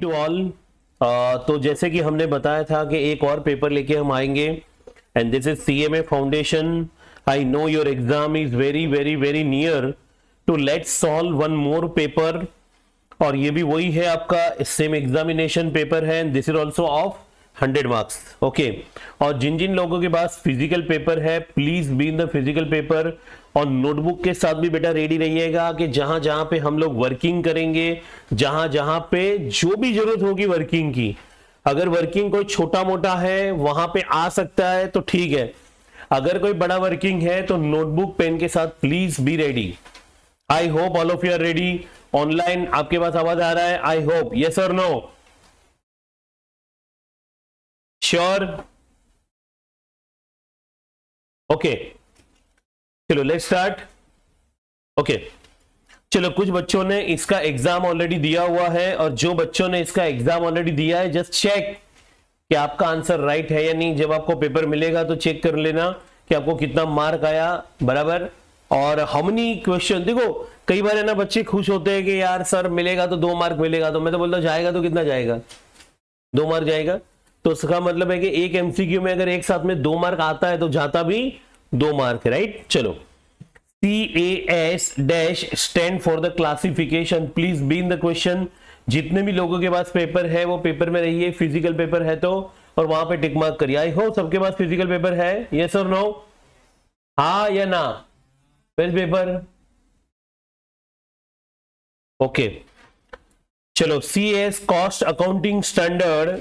To all uh, तो जैसे कि हमने बताया था कि एक और पेपर लेके हम आएंगे and this is C M A foundation I know your exam is very very very near to let solve one more paper और ये भी वही है आपका सेम एग्जामिनेशन पेपर है and this is also of hundred marks okay और जिन जिन लोगों के पास फिजिकल पेपर है please be in the physical paper और नोटबुक के साथ भी बेटा रेडी रहिएगा कि जहां जहां पे हम लोग वर्किंग करेंगे जहां जहां पे जो भी जरूरत होगी वर्किंग की अगर वर्किंग कोई छोटा मोटा है वहां पे आ सकता है तो ठीक है अगर कोई बड़ा वर्किंग है तो नोटबुक पेन के साथ please be ready I hope all of you are ready online आपके पास आवाज आ रहा है आई होप यस और नो श्योर ओके चलो लेट स्टार्ट ओके चलो कुछ बच्चों ने इसका एग्जाम ऑलरेडी दिया हुआ है और जो बच्चों ने इसका एग्जाम ऑलरेडी दिया है जस्ट चेक कि आपका आंसर राइट है या नहीं जब आपको पेपर मिलेगा तो चेक कर लेना कि आपको कितना मार्क आया बराबर और हमनी क्वेश्चन देखो कई बार है ना बच्चे खुश होते हैं कि यार सर मिलेगा तो दो मार्क मिलेगा तो मैं तो बोलता हूँ जाएगा तो कितना जाएगा दो मार्क जाएगा तो उसका मतलब है कि एक एमसीक्यू में अगर एक साथ में दो मार्क आता है तो जाता भी दो मार्क राइट चलो C A S dash stand for the classification please be in the question जितने भी लोगों के पास पेपर है वो पेपर में रहिए फिजिकल पेपर है तो और वहां पे टिक मार्क करिए आई हो सबके पास फिजिकल पेपर है यस और नो हा या ना वेल पेपर ओके चलो C S cost accounting standard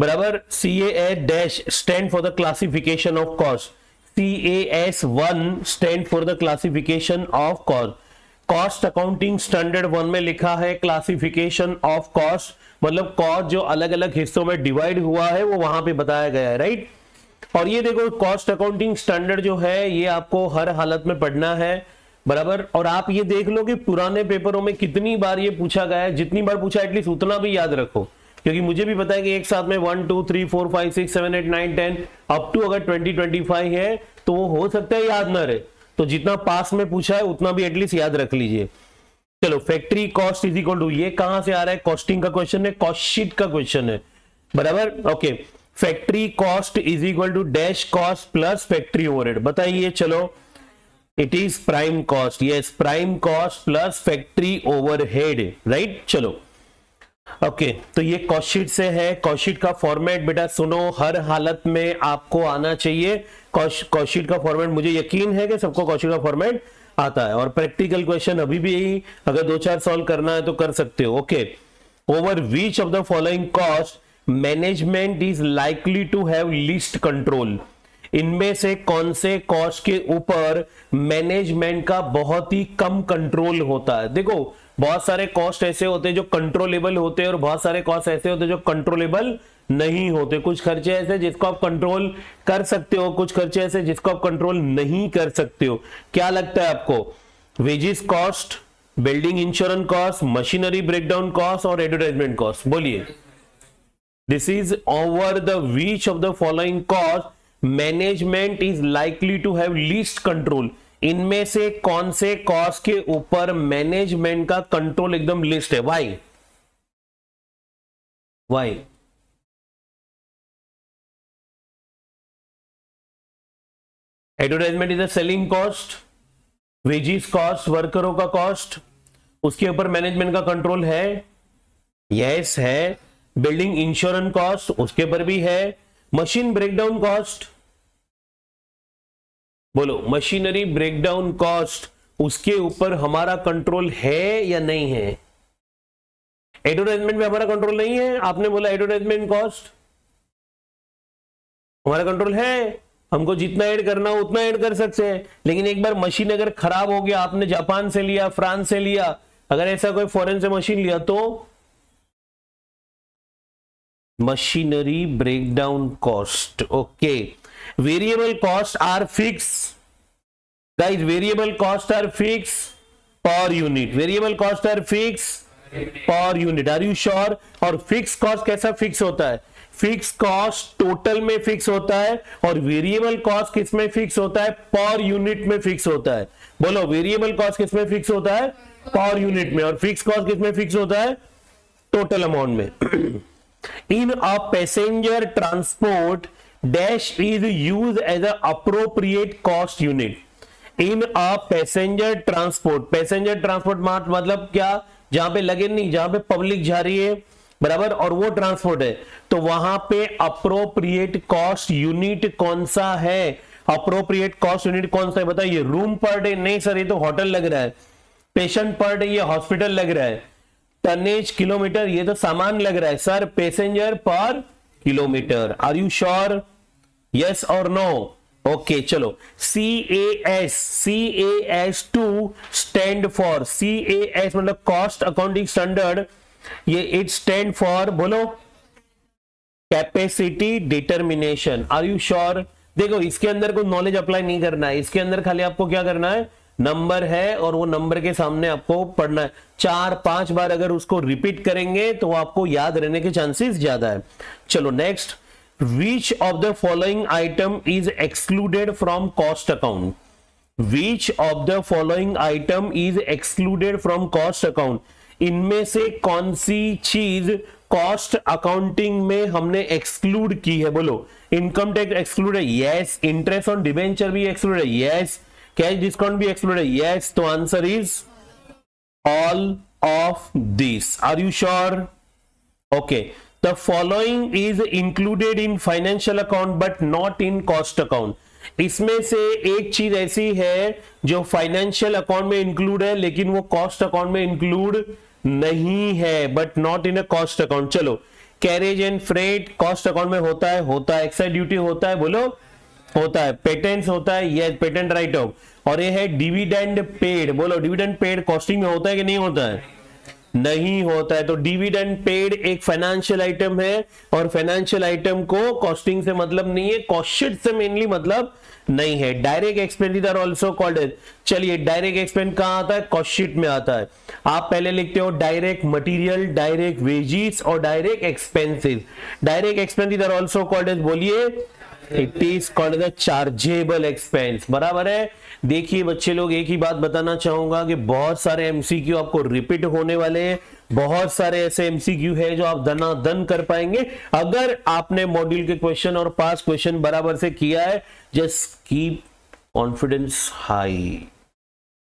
बराबर C A dash stand for the classification of cost one stand for the classification of cost cost accounting standard one में लिखा है क्लासिफिकेशन ऑफ कॉस्ट मतलब cost जो अलग अलग हिस्सों में डिवाइड हुआ है वो वहां पे बताया गया है राइट और ये देखो कॉस्ट अकाउंटिंग स्टैंडर्ड जो है ये आपको हर हालत में पढ़ना है बराबर और आप ये देख लो कि पुराने पेपरों में कितनी बार ये पूछा गया है जितनी बार पूछा एटलीस्ट उतना भी याद रखो क्योंकि मुझे भी पता है कि एक साथ में one two three four five six seven eight nine ten up to अगर ट्वेंटी ट्वेंटी फाइव है तो वो हो सकता है याद ना रहे तो जितना पास में पूछा है उतना भी एटलीस्ट याद रख लीजिए चलो factory cost is equal to ये कहां से आ रहा है कॉस्टिंग का क्वेश्चन है कॉस्टशीट का क्वेश्चन है बराबर okay factory cost is equal to dash cost plus factory overhead बताइए चलो it is prime cost yes prime cost plus factory overhead right चलो ओके okay, तो ये कॉस्टशीट से है कॉस्टशीट का फॉर्मेट बेटा सुनो हर हालत में आपको आना चाहिए कॉशीट का फॉर्मेट मुझे यकीन है कि सबको कॉशीट का फॉर्मेट आता है और प्रैक्टिकल क्वेश्चन अभी भी यही अगर दो चार सॉल्व करना है तो कर सकते हो okay over which of the following cost management is likely to have least control इनमें से कौन से कॉस्ट के ऊपर मैनेजमेंट का बहुत ही कम कंट्रोल होता है देखो बहुत सारे कॉस्ट ऐसे होते हैं जो कंट्रोलेबल होते हैं और बहुत सारे कॉस्ट ऐसे होते हैं जो कंट्रोलेबल नहीं होते कुछ खर्चे ऐसे जिसको आप कंट्रोल कर सकते हो कुछ खर्चे ऐसे जिसको आप कंट्रोल नहीं कर सकते हो क्या लगता है आपको wages cost building insurance cost machinery breakdown cost और एडवर्टाइजमेंट कॉस्ट बोलिए this is over the which of the following cost management is likely to have least control इनमें से कौन से कॉस्ट के ऊपर मैनेजमेंट का कंट्रोल एकदम लिस्ट है why why advertisement is a selling cost wages cost वर्करों का कॉस्ट उसके ऊपर मैनेजमेंट का कंट्रोल है यस yes, है बिल्डिंग इंश्योरेंस कॉस्ट उसके ऊपर भी है मशीन ब्रेकडाउन कॉस्ट बोलो मशीनरी ब्रेकडाउन कॉस्ट उसके ऊपर हमारा कंट्रोल है या नहीं है एडवर्टाइजमेंट में हमारा कंट्रोल नहीं है आपने बोला एडवर्टाइजमेंट कॉस्ट हमारा कंट्रोल है हमको जितना ऐड करना हो उतना ऐड कर सकते हैं लेकिन एक बार मशीन अगर खराब हो गया आपने जापान से लिया फ्रांस से लिया अगर ऐसा कोई फॉरेन से मशीन लिया तो machinery breakdown cost okay variable costs are fixed guys variable costs are fixed per unit variable costs are fixed per unit are you sure और फिक्स कॉस्ट कैसा फिक्स होता है फिक्स कॉस्ट टोटल में fix होता है और variable cost किस में फिक्स होता है पर यूनिट में फिक्स होता है बोलो वेरिएबल कॉस्ट किस में फिक्स होता है पर यूनिट में और फिक्स कॉस्ट किस में फिक्स होता है टोटल अमाउंट में in a passenger transport is use as a appropriate cost unit in a passenger transport passenger transport mart मतलब क्या जहां पे लगे नहीं जहां पे पब्लिक जा रही है बराबर और वो ट्रांसपोर्ट है तो वहां पे अप्रोप्रिएट कॉस्ट यूनिट कौन सा है अप्रोप्रिएट कॉस्ट यूनिट कौन सा है बताइए रूम पर डे नहीं सर ये तो होटल लग रहा है पेशेंट पर डे ये हॉस्पिटल लग रहा है टनेज किलोमीटर ये तो सामान लग रहा है sir passenger per kilometre are you sure yes और नो ओके चलो C A S C A S two stand for C A S मतलब कॉस्ट अकाउंटिंग स्टैंडर्ड ये इट स्टैंड फॉर बोलो capacity determination are you sure देखो इसके अंदर कोई knowledge apply नहीं करना है इसके अंदर खाली आपको क्या करना है नंबर है और वो नंबर के सामने आपको पढ़ना है चार पांच बार अगर उसको रिपीट करेंगे तो आपको याद रहने के चांसेस ज्यादा है चलो next which of the following item is excluded from cost account which of the following item is excluded from cost account इनमें से कौन सी चीज कॉस्ट अकाउंटिंग में हमने एक्सक्लूड की है बोलो इनकम टैक्स एक्सक्लूड है यस इंटरेस्ट ऑन डिबेंचर भी एक्सक्लूड है यस कैश डिस्काउंट भी एक्सक्लूड है यस तो answer is all of this are you sure okay the following is included in financial account but not in cost account इसमें से एक चीज ऐसी है जो फाइनेंशियल अकाउंट में इंक्लूड है लेकिन वो कॉस्ट अकाउंट में इंक्लूड नहीं है but not in a cost account चलो carriage and freight cost account में होता है होता है एक्साइज ड्यूटी होता है बोलो होता है पेटेंट होता है यस पेटेंट राइट ऑफ और ये है डिविडेंड पेड बोलो डिविडेंड पेड कॉस्टिंग में होता है कि नहीं होता है नहीं होता है तो डिविडेंड पेड एक फाइनेंशियल आइटम है और फाइनेंशियल आइटम को कॉस्टिंग से मतलब नहीं है कॉस्टिट से मेनली मतलब नहीं है डायरेक्ट एक्सपेंडिचर ऑल्सो कॉल्ड चलिए डायरेक्ट एक्सपेंड कहां आता है कॉस्टिट में आता है आप पहले लिखते हो डायरेक्ट मटीरियल डायरेक्ट वेजिस और direct expenses direct expenditure also called बोलिए it is called the chargeable expense बराबर है देखिए बच्चे लोग एक ही बात बताना चाहूंगा कि बहुत सारे एमसीक्यू आपको रिपीट होने वाले हैं बहुत सारे ऐसे एमसीक्यू है जो आप धना धन कर पाएंगे अगर आपने मॉड्यूल के क्वेश्चन और पास क्वेश्चन बराबर से किया है just keep confidence high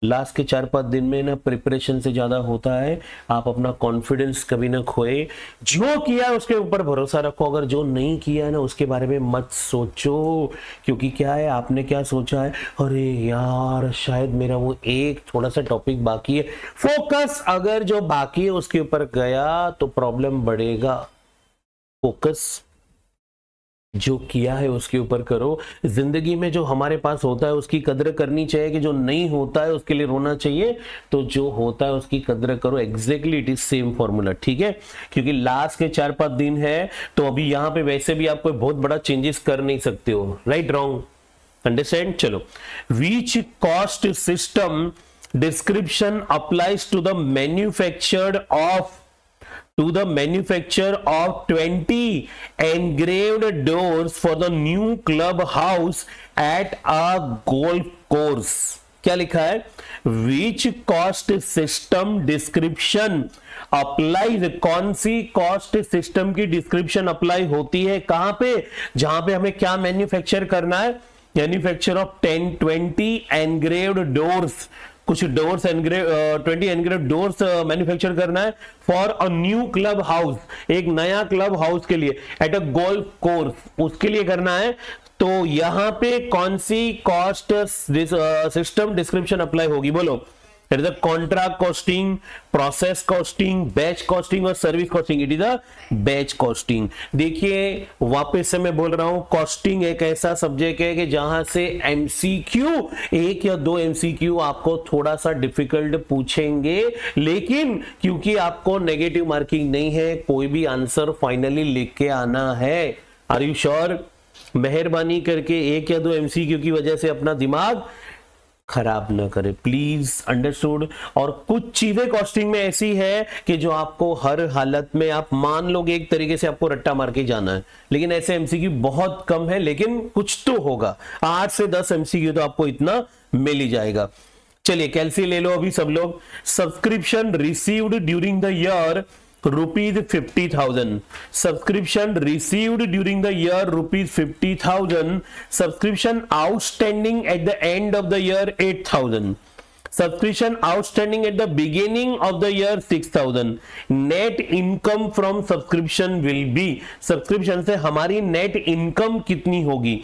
last के चार पांच दिन में ना प्रिपरेशन से ज्यादा होता है आप अपना कॉन्फिडेंस कभी ना खोए जो किया है उसके ऊपर भरोसा रखो अगर जो नहीं किया है ना उसके बारे में मत सोचो क्योंकि क्या है आपने क्या सोचा है अरे यार शायद मेरा वो एक थोड़ा सा टॉपिक बाकी है फोकस अगर जो बाकी है उसके ऊपर गया तो प्रॉब्लम बढ़ेगा फोकस जो किया है उसके ऊपर करो जिंदगी में जो हमारे पास होता है उसकी कदर करनी चाहिए कि जो नहीं होता है उसके लिए रोना चाहिए तो जो होता है उसकी कदर करो exactly it is same formula ठीक है क्योंकि लास्ट के चार पांच दिन है तो अभी यहां पे वैसे भी आप कोई बहुत बड़ा चेंजेस कर नहीं सकते हो राइट रॉन्ग अंडरस्टैंड चलो which cost system description applies to the manufactured of to the manufacture of 20 engraved doors for the new house at a golf course क्या लिखा है which cost system description apply कौन सी cost system की description apply होती है कहां पे जहां पे हमें क्या मैन्युफैक्चर करना है मैन्युफैक्चर ऑफ 10 20 एनग्रेव्ड डोर्स कुछ doors engrave twenty engrave doors manufacture करना है for a new club house एक नया क्लब हाउस के लिए एट अ गोल्फ कोर्स उसके लिए करना है तो यहां पे कौन सी कॉस्ट सिस्टम डिस्क्रिप्शन अप्लाई होगी बोलो It is a contract costing, process costing, batch costing और service costing. It is a batch costing. देखिए वापस से मैं बोल रहा हूँ costing एक ऐसा सब्जेक्ट है कि जहां से MCQ एक या दो MCQ आपको थोड़ा सा डिफिकल्ट पूछेंगे लेकिन क्योंकि आपको नेगेटिव मार्किंग नहीं है कोई भी आंसर फाइनली लिख के आना है आर यू श्योर मेहरबानी करके एक या दो एमसीक्यू की वजह से अपना दिमाग खराब ना करें प्लीज अंडरस्टूड और कुछ चीजें कॉस्टिंग में ऐसी है कि जो आपको हर हालत में आप मान लो एक तरीके से आपको रट्टा मार के जाना है लेकिन ऐसे एमसीक्यू बहुत कम है लेकिन कुछ तो होगा आठ से दस एमसीक्यू तो आपको इतना मिल ही जाएगा चलिए कैलसी ले लो अभी सब लोग subscription received during the year Rs 50,000 subscription received during the year. Rs 50,000 subscription outstanding at the end of the year 8,000. subscription outstanding at the beginning of the year 6000 net income from subscription will be subscription से हमारी net income कितनी होगी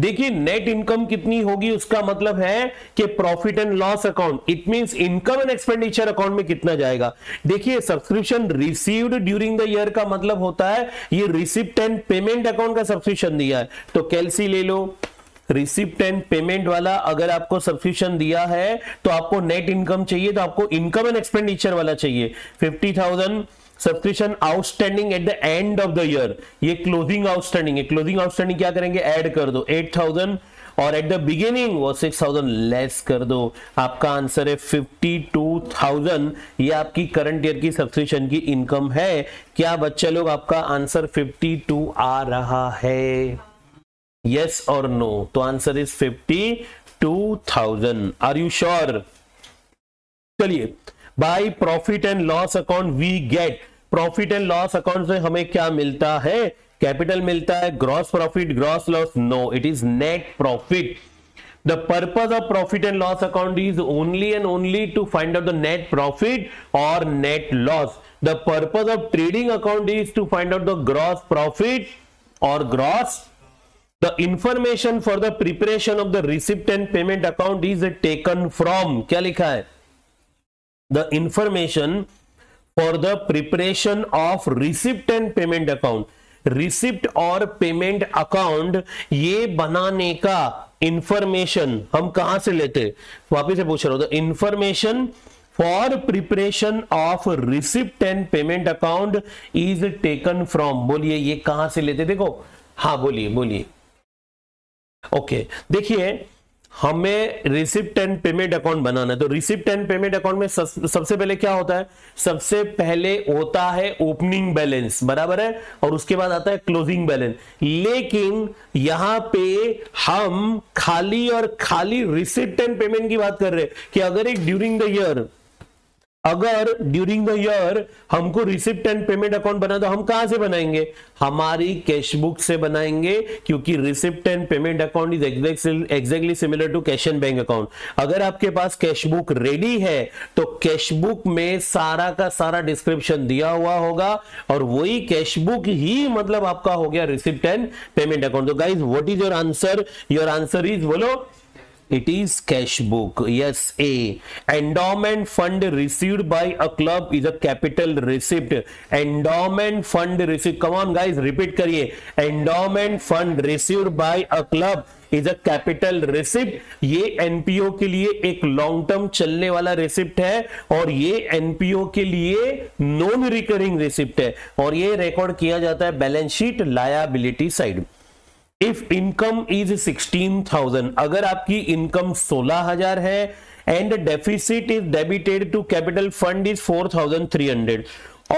देखिए net income कितनी होगी उसका मतलब है कि profit and loss account it means income and expenditure account में कितना जाएगा देखिए subscription received during the year का मतलब होता है ये receipt and payment account का subscription दिया है तो कैलसी ले लो रिसिप्ट एंड पेमेंट वाला अगर आपको सब्सक्रिप्शन दिया है तो आपको नेट इनकम चाहिए तो आपको इनकम एंड एक्सपेंडिचर वाला चाहिए fifty thousand subscription outstanding at the end of the year ये क्लोजिंग आउटस्टैंडिंग है क्लोजिंग आउटस्टैंडिंग क्या करेंगे ऐड कर दो एट थाउजेंड और एट द बिगिनिंग वो सिक्स थाउजेंड लेस कर दो आपका आंसर है फिफ्टी टू थाउजेंड ये आपकी करंट ईयर की सब्सक्रिप्शन की इनकम है क्या बच्चे लोग आपका आंसर फिफ्टी टू आ रहा है यस और नो तो answer is fifty two thousand are you sure चलिए by profit and loss account we get profit and loss account से हमें क्या मिलता है कैपिटल मिलता है gross profit gross loss no it is net profit the purpose of profit and loss account is only and only to find out the net profit और net loss the purpose of trading account is to find out the gross profit और gross the information for the preparation of the receipt and payment account is taken from kya likha hai the information for the preparation of receipt and payment account receipt और payment account ये बनाने का information हम कहां से लेते वापिस से पूछ रहा हूं information for preparation of receipt and payment account is taken from बोलिए ये कहां से लेते देखो हाँ बोलिए बोलिए ओके देखिए हमें रिसिप्ट एंड पेमेंट अकाउंट बनाना है तो रिसिप्ट एंड पेमेंट अकाउंट में सबसे पहले क्या होता है सबसे पहले होता है ओपनिंग बैलेंस बराबर है और उसके बाद आता है क्लोजिंग बैलेंस लेकिन यहां पे हम खाली और खाली रिसिप्ट एंड पेमेंट की बात कर रहे हैं कि अगर एक ड्यूरिंग द ईयर अगर ड्यूरिंग द ईयर हमको रिसिप्ट एंड पेमेंट अकाउंट बना तो हम कहां से बनाएंगे हमारी कैश बुक से बनाएंगे क्योंकि receipt and payment account is exactly similar to cash and bank account अगर आपके पास कैश बुक रेडी है तो कैश बुक में सारा का सारा डिस्क्रिप्शन दिया हुआ होगा और वही कैश बुक ही मतलब आपका हो गया रिसिप्ट एंड पेमेंट अकाउंट तो guys what is your answer your answer is बोलो it is cash book yes a endowment fund received by a club is a capital receipt endowment fund received come on guys repeat kariye endowment fund received by a club is a capital receipt ये NPO के लिए एक long term चलने वाला receipt है और ये NPO के लिए नॉन रिकरिंग रिसिप्ट है और ये रिकॉर्ड किया जाता है balance sheet liability side if income is sixteen thousand अगर आपकी इनकम सोलह हजार है and deficit is debited to capital fund is four thousand three hundred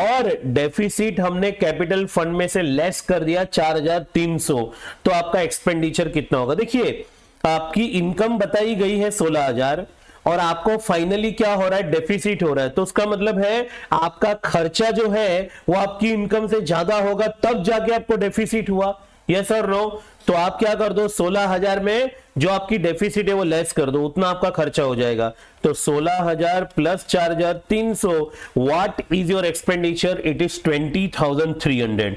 और डेफिसिट हमने कैपिटल फंड में से लेस कर दिया 4,300 तो आपका एक्सपेंडिचर कितना होगा देखिए आपकी इनकम बताई गई है 16,000 और आपको फाइनली क्या हो रहा है डेफिसिट हो रहा है तो उसका मतलब है आपका खर्चा जो है वो आपकी इनकम से ज्यादा होगा तब जाके आपको डेफिसिट हुआ यस और नो तो आप क्या कर दो सोलह हजार में जो आपकी डेफिसिट है वो लेस कर दो उतना आपका खर्चा हो जाएगा तो सोलह हजार प्लस चार हजार तीन सौ what is your expenditure it is twenty thousand three hundred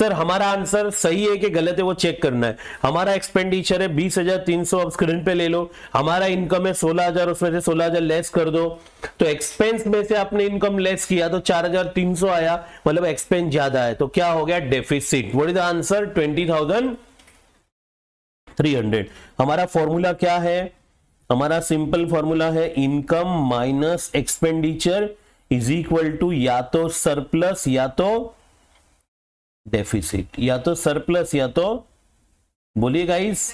sir हमारा आंसर सही है कि गलत है वो चेक करना है हमारा एक्सपेंडिचर है बीस हजार तीन सौ आप स्क्रीन पे ले लो हमारा इनकम है सोलह हजार उसमें से सोलह हजार लेस कर दो तो एक्सपेंस में से आपने इनकम लेस किया तो चार हजार तीन सौ आया मतलब एक्सपेंस ज्यादा है तो क्या हो गया deficit what is the answer twenty thousand three hundred हमारा फॉर्मूला क्या है हमारा सिंपल फॉर्मूला है income minus expenditure is equal to या तो सरप्लस या तो डेफिसिट या तो सरप्लस या तो बोलिए गाइस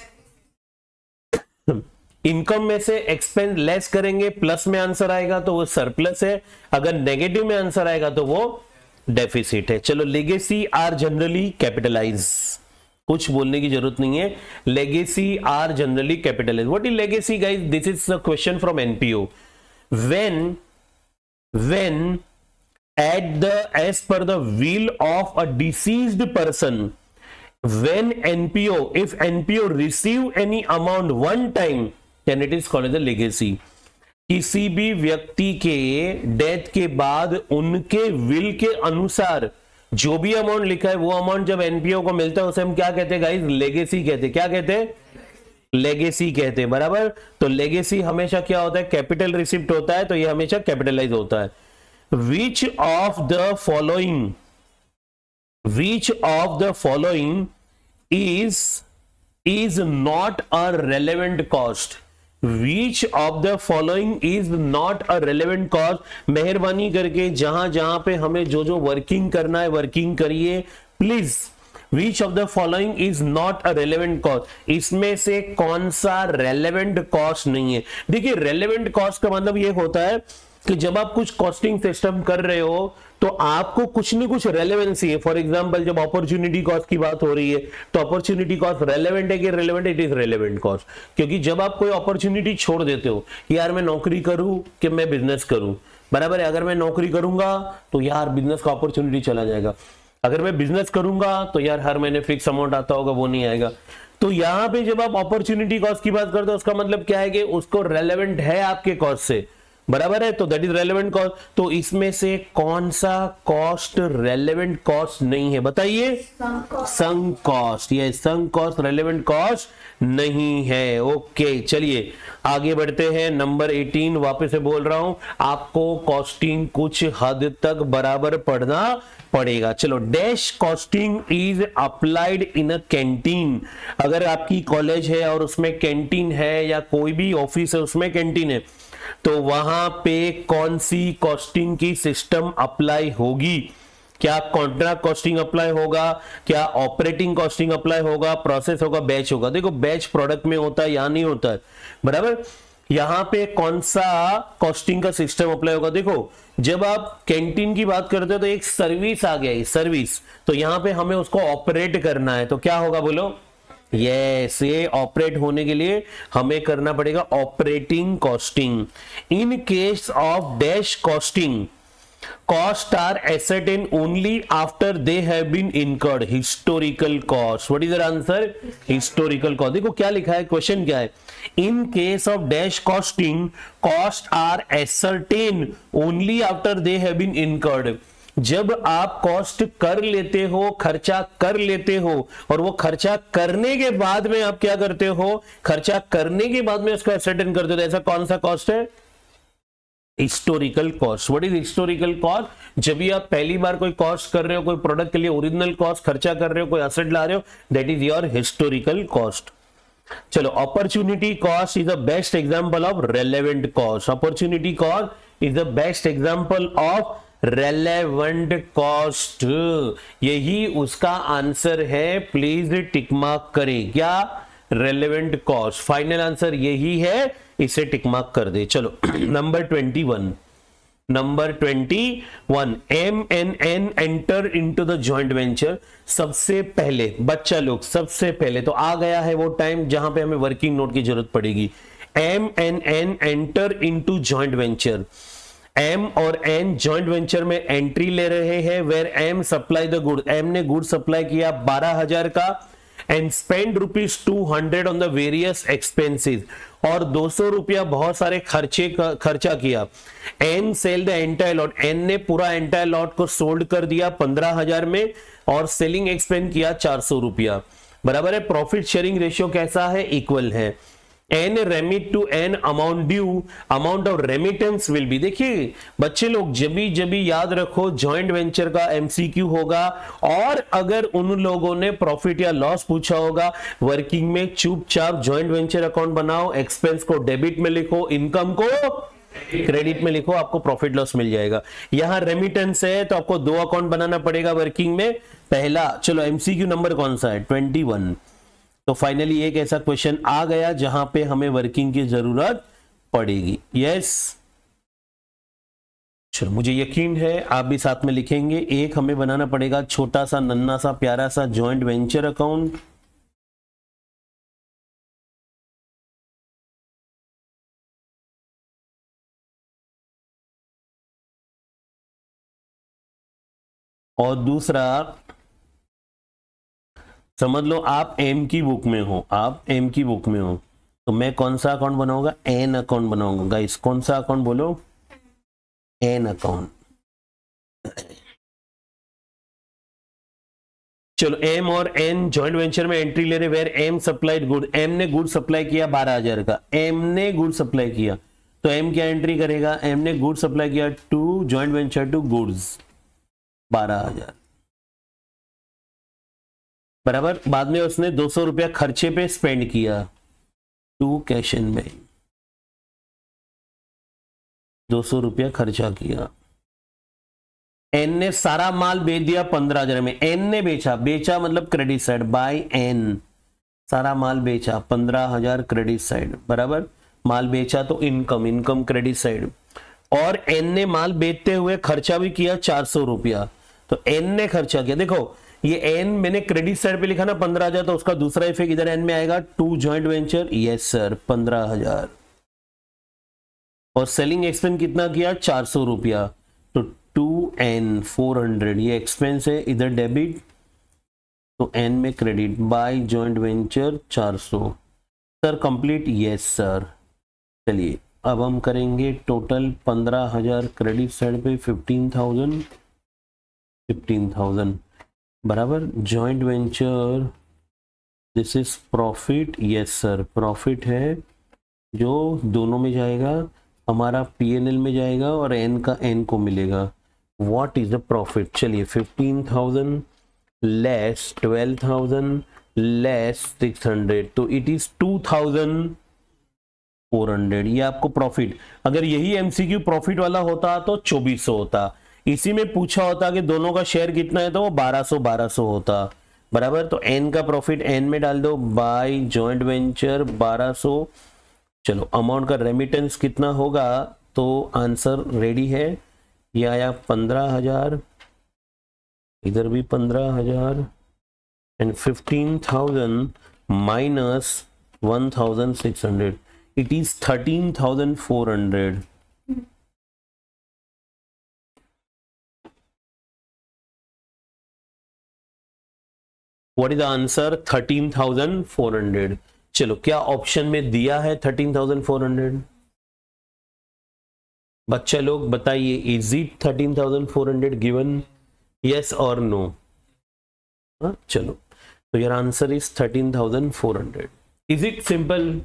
इनकम में से एक्सपेंस लेस करेंगे प्लस में आंसर आएगा तो वो सरप्लस है अगर नेगेटिव में आंसर आएगा तो वो डेफिसिट है चलो लेगेसी आर जनरली कैपिटलाइज कुछ बोलने की जरूरत नहीं है legacy are generally capitalise what is legacy guys this is the question from NPO when when at the as per the will of a deceased person when npo if npo receive any amount one time then it is called as a legacy किसी भी व्यक्ति के death के बाद उनके will के अनुसार जो भी अमाउंट लिखा है वो अमाउंट जब एनपीओ को मिलता है उसे हम क्या कहते हैं गाइस लेगेसी कहते हैं क्या कहते हैं लेगेसी कहते हैं बराबर तो लेगेसी हमेशा क्या होता है कैपिटल रिसिप्ट होता है तो ये हमेशा कैपिटलाइज होता है which of the following which of the following is is not a relevant cost which of the following is not a relevant cost मेहरबानी करके जहां जहां पे हमें जो जो working करना है working करिए please which of the following is not a relevant cost इसमें से कौन सा relevant cost नहीं है देखिए relevant cost का मतलब ये होता है कि जब आप कुछ कॉस्टिंग सिस्टम कर रहे हो तो आपको कुछ ना कुछ रेलेवेंसी है फॉर एग्जाम्पल जब अपॉर्चुनिटी कॉस्ट की बात हो रही है तो अपॉर्चुनिटी कॉस्ट रेलेवेंट है कि relevant it is relevant cost क्योंकि जब आप कोई अपॉर्चुनिटी छोड़ देते हो कि यार मैं नौकरी करूं कि मैं बिजनेस करूं बराबर है अगर मैं नौकरी करूंगा तो यार बिजनेस का अपॉर्चुनिटी चला जाएगा अगर मैं बिजनेस करूंगा तो यार हर महीने फिक्स अमाउंट आता होगा वो नहीं आएगा तो यहां पे जब आप अपॉर्चुनिटी कॉस्ट की बात करते हो उसका मतलब क्या है कि उसको रेलेवेंट है आपके कॉस्ट से बराबर है तो दैट इज रेलेवेंट कॉस्ट तो इसमें से कौन सा कॉस्ट रेलेवेंट कॉस्ट नहीं है बताइए संक कॉस्ट ये संग कॉस्ट रेलेवेंट कॉस्ट नहीं है ओके चलिए आगे बढ़ते हैं नंबर 18 वापस से बोल रहा हूं आपको कॉस्टिंग कुछ हद तक बराबर पढ़ना पड़ेगा चलो dash costing is applied in a canteen अगर आपकी कॉलेज है और उसमें कैंटीन है या कोई भी ऑफिस है उसमें कैंटीन है तो वहां पे कौन सी कॉस्टिंग की सिस्टम अप्लाई होगी क्या कॉन्ट्रैक्ट कॉस्टिंग अप्लाई होगा क्या ऑपरेटिंग कॉस्टिंग अप्लाई होगा प्रोसेस होगा बैच होगा देखो बैच प्रोडक्ट में होता है या नहीं होता है बराबर यहां पे कौन सा कॉस्टिंग का सिस्टम अप्लाई होगा देखो जब आप कैंटीन की बात करते हो तो एक सर्विस आ गया सर्विस तो यहां पे हमें उसको ऑपरेट करना है तो क्या होगा बोलो यस ये ऑपरेट होने के लिए हमें करना पड़ेगा operating costing in case of dash costing cost are ascertain only after they have been incurred historical cost what is the answer historical cost देखो क्या लिखा है क्वेश्चन क्या है in case of dash costing cost are ascertain only after they have been incurred जब आप cost कर लेते हो खर्चा कर लेते हो और वो खर्चा करने के बाद में आप क्या करते हो खर्चा करने के बाद में उसको एसेटन करते हो तो ऐसा कौन सा कॉस्ट है historical cost what is historical cost जब भी आप पहली बार कोई कॉस्ट कर रहे हो कोई प्रोडक्ट के लिए ओरिजिनल कॉस्ट खर्चा कर रहे हो कोई असेट ला रहे हो that is your historical cost चलो opportunity cost is the best example of relevant cost opportunity cost is the best example of relevant cost यही उसका आंसर है प्लीज टिकमार्क करें क्या रेलेवेंट कॉस्ट फाइनल आंसर यही है इसे टिकमार्क कर दे चलो number twenty one number twenty one M N N enter into the joint venture सबसे पहले बच्चा लोग सबसे पहले तो आ गया है वो टाइम जहां पे हमें वर्किंग नोट की जरूरत पड़ेगी M N N enter into joint venture M और एन जॉइंट वेंचर में एंट्री ले रहे हैं where M supply the good M ने गुड सप्लाई किया बारह हजार का and spend rupees two hundred on the various expenses और दो सौ रुपया बहुत सारे खर्चे खर्चा किया N sell the entire lot N ने पूरा एंटायर लॉट को सोल्ड कर दिया पंद्रह हजार में और सेलिंग एक्सपेंड किया चार सौ रुपया बराबर है प्रॉफिट शेयरिंग रेशियो कैसा है इक्वल है N remit to N amount due amount of remittance will be देखिए बच्चे लोग जब भी जब भी याद रखो ज्वाइंट वेंचर का एमसीक्यू होगा और अगर उन लोगों ने प्रॉफिट या लॉस पूछा होगा वर्किंग में चुपचाप ज्वाइंट वेंचर अकाउंट बनाओ एक्सपेंस को डेबिट में लिखो इनकम को क्रेडिट में लिखो आपको प्रॉफिट लॉस मिल जाएगा यहां रेमिटेंस है तो आपको दो अकाउंट बनाना पड़ेगा वर्किंग में पहला चलो एमसीक्यू नंबर कौन सा है ट्वेंटी वन तो फाइनली एक ऐसा क्वेश्चन आ गया जहां पे हमें वर्किंग की जरूरत पड़ेगी यस चलो मुझे यकीन है आप भी साथ में लिखेंगे एक हमें बनाना पड़ेगा छोटा सा नन्ना सा प्यारा सा ज्वाइंट वेंचर अकाउंट और दूसरा समझ लो आप एम की बुक में हो आप एम की बुक में हो तो मैं कौन सा अकाउंट बनाऊंगा एन अकाउंट बनाऊंगा गाइस कौन सा अकाउंट बोलो एन अकाउंट चलो एम और एन ज्वाइंट वेंचर में एंट्री ले रहे where M supplied good M ने गुड सप्लाई किया बारह हजार का एम ने गुड सप्लाई किया तो एम क्या एंट्री करेगा एम ने गुड सप्लाई किया to joint venture to goods बारह हजार बराबर बाद में उसने दो सौ रुपया खर्चे पे स्पेंड किया टू कैश इन में दो सौ रुपया खर्चा किया एन ने सारा माल बेच दिया पंद्रह हजार में एन ने बेचा बेचा मतलब क्रेडिट साइड बाय एन सारा माल बेचा पंद्रह हजार क्रेडिट साइड बराबर माल बेचा तो इनकम इनकम क्रेडिट साइड और एन ने माल बेचते हुए खर्चा भी किया चार सौ रुपया तो एन ने खर्चा किया देखो ये एन मैंने क्रेडिट साइड पे लिखा ना पंद्रह हजार तो उसका दूसरा इफेक्ट इधर एन में आएगा to joint venture yes sir पंद्रह हजार और सेलिंग एक्सपेंस कितना किया चार सौ रुपया तो टू एन फोर हंड्रेड ये एक्सपेंस है इधर डेबिट तो एन में क्रेडिट बाय ज्वाइंट वेंचर चार सौ सर कंप्लीट यस सर चलिए अब हम करेंगे टोटल पंद्रह हजार क्रेडिट साइड पे फिफ्टीन थाउजेंड फिफ्टीन थाउजेंड बराबर joint venture this is profit yes sir profit है जो दोनों में जाएगा हमारा पी एन एल में जाएगा और एन का एन को मिलेगा वॉट इज द प्रॉफिट चलिए fifteen thousand less twelve thousand less six hundred तो it is two thousand four hundred ये आपको प्रॉफिट अगर यही एमसीक्यू प्रॉफिट वाला होता तो चौबीस सौ होता इसी में पूछा होता कि दोनों का शेयर कितना है तो वो 1200 1200 होता बराबर तो एन का प्रॉफिट एन में डाल दो बाय जॉइंट वेंचर 1200 चलो अमाउंट का रेमिटेंस कितना होगा तो आंसर रेडी है ये आया पंद्रह हजार इधर भी पंद्रह हजार and fifteen thousand minus one thousand six hundred it is thirteen thousand four hundred what is the answer thirteen thousand four hundred चलो क्या ऑप्शन में दिया है थर्टीन थाउजेंड फोर हंड्रेड बच्चे लोग बताइए is it thirteen thousand four hundred given yes और no चलो तो यार answer is thirteen thousand four hundred is it simple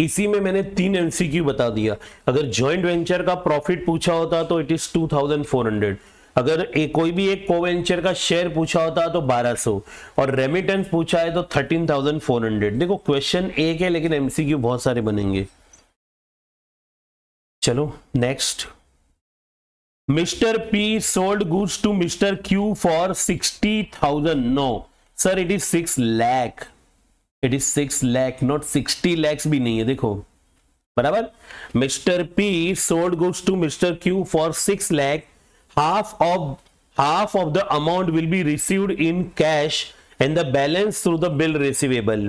इसी में मैंने तीन एनसीक्यू बता दिया अगर ज्वाइंट वेंचर का प्रॉफिट पूछा होता तो it is two thousand four hundred अगर एक कोई भी एक कोवेंचर का शेयर पूछा होता तो 1200 और रेमिटेंस पूछा है तो 13,400 देखो क्वेश्चन एक है लेकिन एमसीक्यू बहुत सारे बनेंगे चलो next mister P sold goods to mister Q for sixty thousand no sir it is six lakh it is six lakh not sixty lakhs भी नहीं है देखो बराबर mister P sold goods to mister Q for six lakh half of half of the amount will be received in cash and the balance through the bill receivable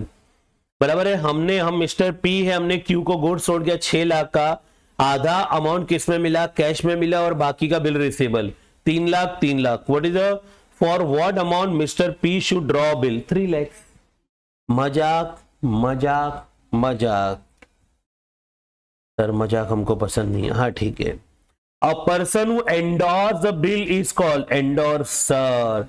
बराबर है हमने हम mister P है हमने क्यू को good छोड़ गया छह लाख का आधा अमाउंट किस में मिला कैश में मिला और बाकी का बिल रिसीबल तीन लाख तीन lakh what is the for what amount mister P should draw bill three lakhs मजाक मजाक मजाक सर मजाक हमको पसंद नहीं है हाँ ठीक है a person who endorse the bill is called endorser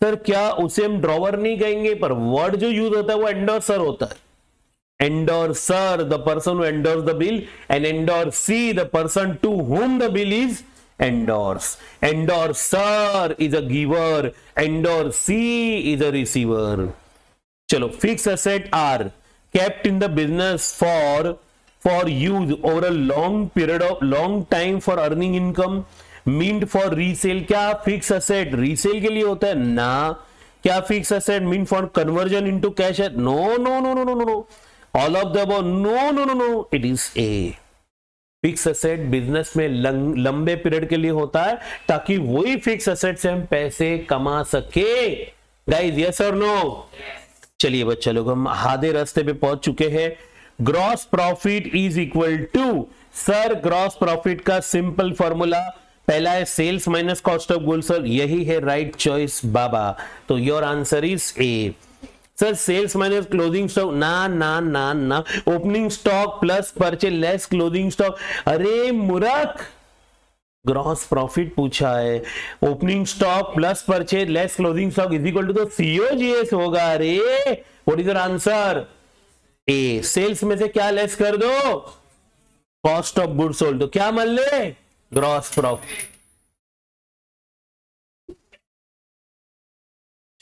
sir क्या उसे हम ड्रॉवर नहीं कहेंगे पर वर्ड जो यूज होता है वो एंडोर्सर होता है endorser the person who endorse the bill and endorsee the person to whom the bill is endorse endorser is a giver endorsee is a receiver चलो fix asset are kept in the business for for use over a long period of long time for earning income meant for resale kya fix asset resale ke liye hota hai na kya fix asset meant for conversion into cash hai no no no no no no all of the above no no no no it is a fix asset business में lung, लंबे period के लिए होता है ताकि वही fix asset से हम पैसे कमा सके गाइस यस और नो चलिए बच्चा लोग हम आधे रास्ते पे पहुंच चुके हैं gross profit is equal to sir gross profit का सिंपल फॉर्मूला पहला है sales minus cost of good sir यही है राइट चॉइस बाबा तो your answer is A sir sales minus closing stock ना ना ना ना opening stock plus purchase less closing stock अरे मुरख ग्रॉस प्रॉफिट पूछा है opening stock plus purchase less closing stock is equal to तो सीओजीएस होगा अरे what is your answer A sales में से क्या लेस कर दो कॉस्ट ऑफ गुड सोल्ड तो क्या मान ले ग्रॉस प्रॉफिट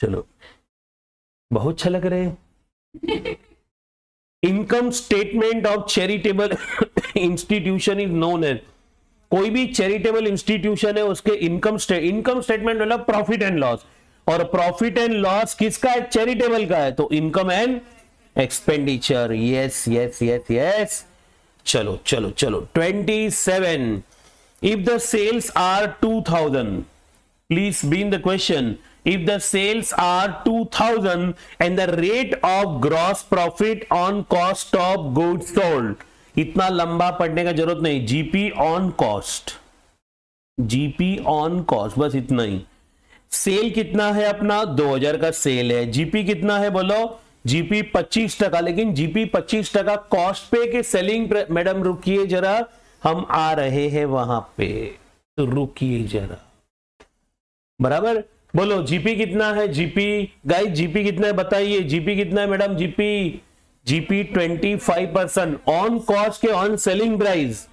चलो बहुत अच्छा लग रहे income statement of charitable institution is known as कोई भी चैरिटेबल इंस्टीट्यूशन है उसके इनकम स्टेट इनकम स्टेटमेंट मतलब प्रॉफिट एंड लॉस और प्रॉफिट एंड लॉस किसका है चैरिटेबल का है तो income and expenditure yes yes yes yes चलो चलो चलो twenty seven if the sales are two thousand please been the question if the sales are two thousand and the rate of gross profit on cost of good sold इतना लंबा पढ़ने का जरूरत नहीं GP on cost GP on cost बस इतना ही sale कितना है अपना दो हजार का सेल है जीपी कितना है बोलो जीपी पच्चीस टका लेकिन जीपी पच्चीस टका कॉस्ट पे के सेलिंग मैडम रुकिए जरा हम आ रहे हैं वहां पे तो रुकिए जरा बराबर बोलो जीपी कितना है जीपी गाइस जीपी कितना है बताइए जीपी कितना है madam GP GP twenty five percent on cost के on selling price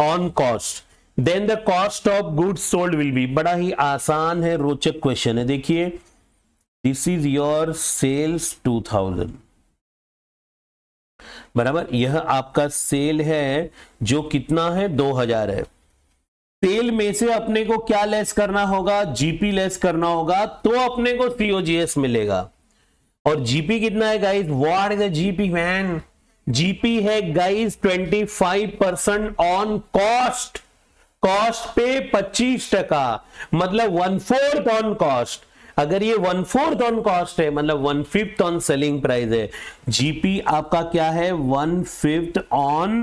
on cost then the cost of goods sold will be बड़ा ही आसान है रोचक क्वेश्चन है देखिए दिस इज योर सेल्स 2000 बराबर यह आपका सेल है जो कितना है 2000 है सेल में से अपने को क्या लेस करना होगा जीपी लेस करना होगा तो अपने को सीओजीएस मिलेगा और जीपी कितना है guys what is GP man GP है guys 25 percent on cost cost पे 25 टका मतलब वन फोर्थ ऑन कॉस्ट अगर ये वन फोर्थ ऑन कॉस्ट है मतलब one fifth on selling price है जीपी आपका क्या है one fifth on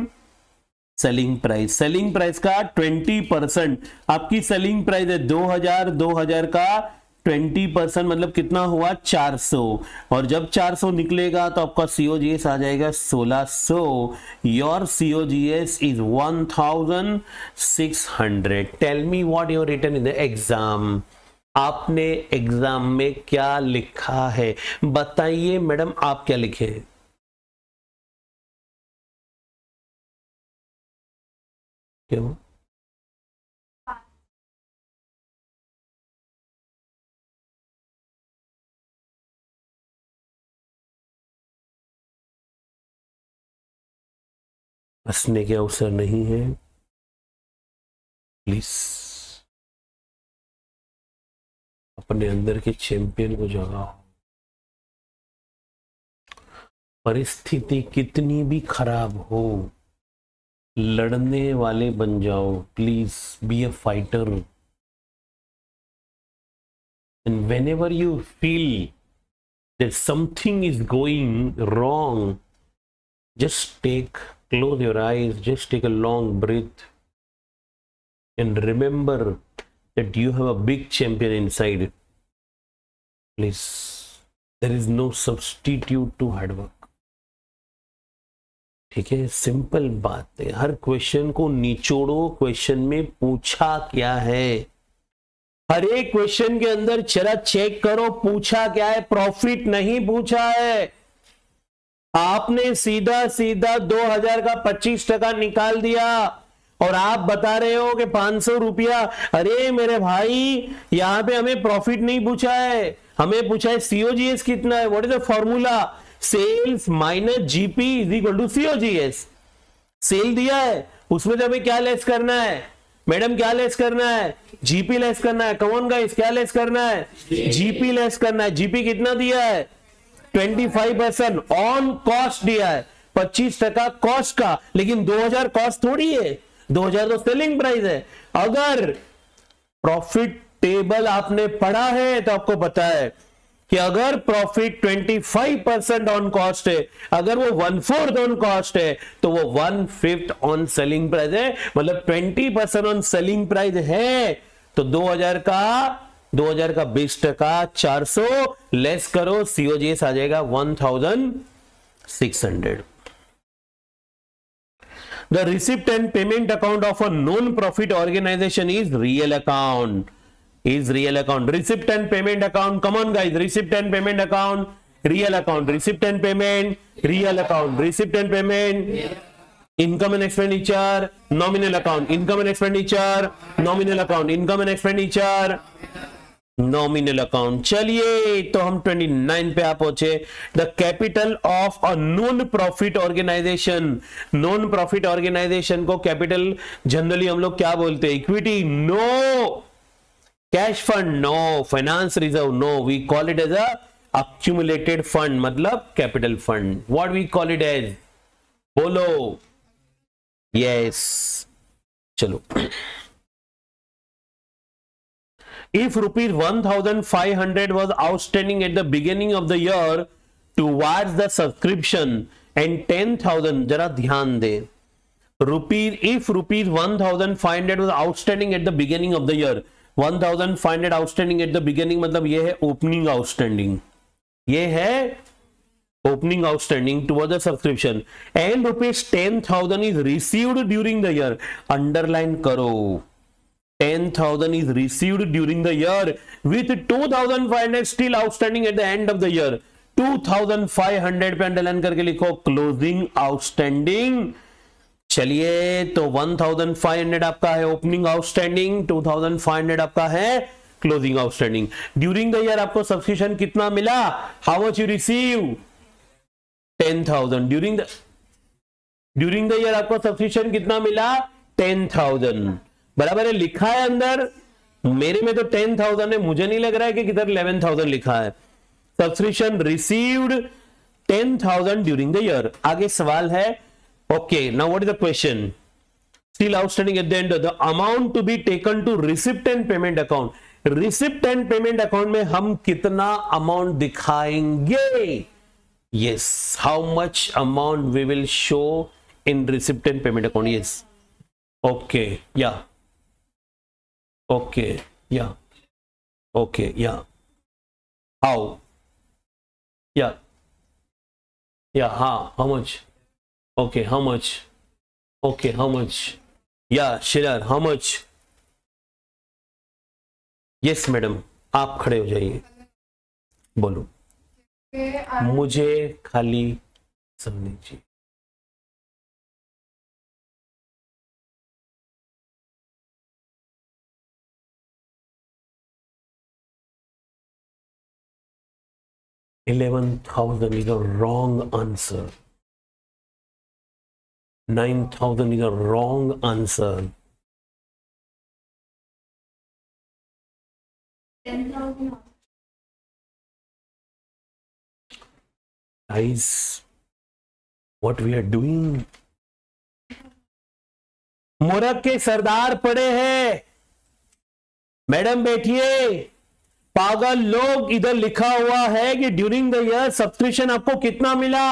selling price selling price का ट्वेंटी परसेंट आपकी सेलिंग प्राइस है दो हजार का 20 परसेंट मतलब कितना हुआ 400 और जब 400 निकलेगा तो आपका सीओजीएस आ जाएगा 1600 your COGS is one thousand six hundred tell me what your return in the exam आपने एग्जाम में क्या लिखा है बताइए मैडम आप क्या लिखे हैं क्यों हंसने के अवसर नहीं है प्लीज अपने अंदर के चैंपियन को जगाओ परिस्थिति कितनी भी खराब हो लड़ने वाले बन जाओ please be a fighter and whenever you feel that something is going wrong just take close your eyes just take a long breath and remember that you have a big champion inside please there is no substitute to hard work ठीक है simple बात है हर question को निचोड़ो question में पूछा क्या है हर एक क्वेश्चन के अंदर जरा चेक करो पूछा क्या है प्रॉफिट नहीं पूछा है आपने सीधा सीधा 2000 का 25 टका निकाल दिया और आप बता रहे हो कि पांच सौ रुपया अरे मेरे भाई यहाँ पे हमें प्रॉफिट नहीं पूछा है हमें पूछा है सीओजीएस कितना है what is the formula sales minus GP is equal to COGS sale दिया है उसमें तो हमें क्या लेस करना है मैडम क्या लेस करना है जीपी लेस करना है कौन गाइस क्या लेस करना है जीपी लेस करना है जीपी कितना दिया है twenty five percent on cost दिया है पच्चीस टका कॉस्ट का लेकिन दो हजार कॉस्ट थोड़ी है दो हजार तो सेलिंग प्राइस है अगर प्रॉफिट टेबल आपने पढ़ा है तो आपको पता है कि अगर प्रॉफिट 25 परसेंट ऑन कॉस्ट है अगर वो वन फोर्थ ऑन कॉस्ट है तो वो one fifth on selling price है मतलब 20 परसेंट ऑन सेलिंग प्राइस है तो 2000 का 2000 का बीस टका चार लेस करो सीओजीएस आ जाएगा 1600 The receipt and payment account of a non-profit organization is real account. Is real account. Receipt and payment account. Come on guys. Receipt and payment account. Real account. Receipt and payment. Real account. Receipt and payment. Income and expenditure. Nominal account. Income and expenditure. Nominal account. Income and expenditure. Nominal account चलिए तो हम 29 पे आ पहुंचे the capital of a non profit organisation non profit organisation को capital generally हम लोग क्या बोलते हैं equity no cash fund no finance reserve no we call it as a accumulated fund मतलब capital fund what we call it as बोलो yes yes. चलो if rupees 1500 was outstanding at the beginning of the year towards the subscription and 10000 जरा ध्यान दे rupees if rupees 1500 was outstanding at the beginning of the year 1500 outstanding at the beginning मतलब ये है opening outstanding ये है opening outstanding towards the subscription and rupees 10000 is received during the year underline करो 10,000 is received during the year with 2,500 still outstanding at the end of the year 2,500 पे underline करके लिखो closing outstanding चलिए तो 1,500 आपका है ओपनिंग आउटस्टैंडिंग 2,500 आपका है closing outstanding during the year आपको सब्सक्रिप्शन कितना मिला how much you receive 10,000 during the during the year आपको सब्सक्रिप्शन कितना मिला 10,000 बराबर है लिखा है अंदर मेरे में तो टेन थाउजेंड है मुझे नहीं लग रहा है कि किधर इलेवन थाउजेंड लिखा है subscription received ten thousand during the year आगे सवाल है okay now what is the question still outstanding at the end the amount to be taken to receipt and payment account receipt and payment account में हम कितना amount दिखाएंगे yes how much amount we will show in receipt and payment account yes okay या okay yeah okay yeah how yeah yeah how how much okay how much okay how much yeah shirar how much yes madam आप खड़े हो जाइए बोलो मुझे खाली समझ लीजिए 11,000 is a wrong answer. 9,000 is a wrong answer. 10,000. Guys, what we are doing? मोरक के सरदार पड़े हैं मैडम बैठिए पागल लोग इधर लिखा हुआ है कि ड्यूरिंग द ईयर सब्सक्रिप्शन आपको कितना मिला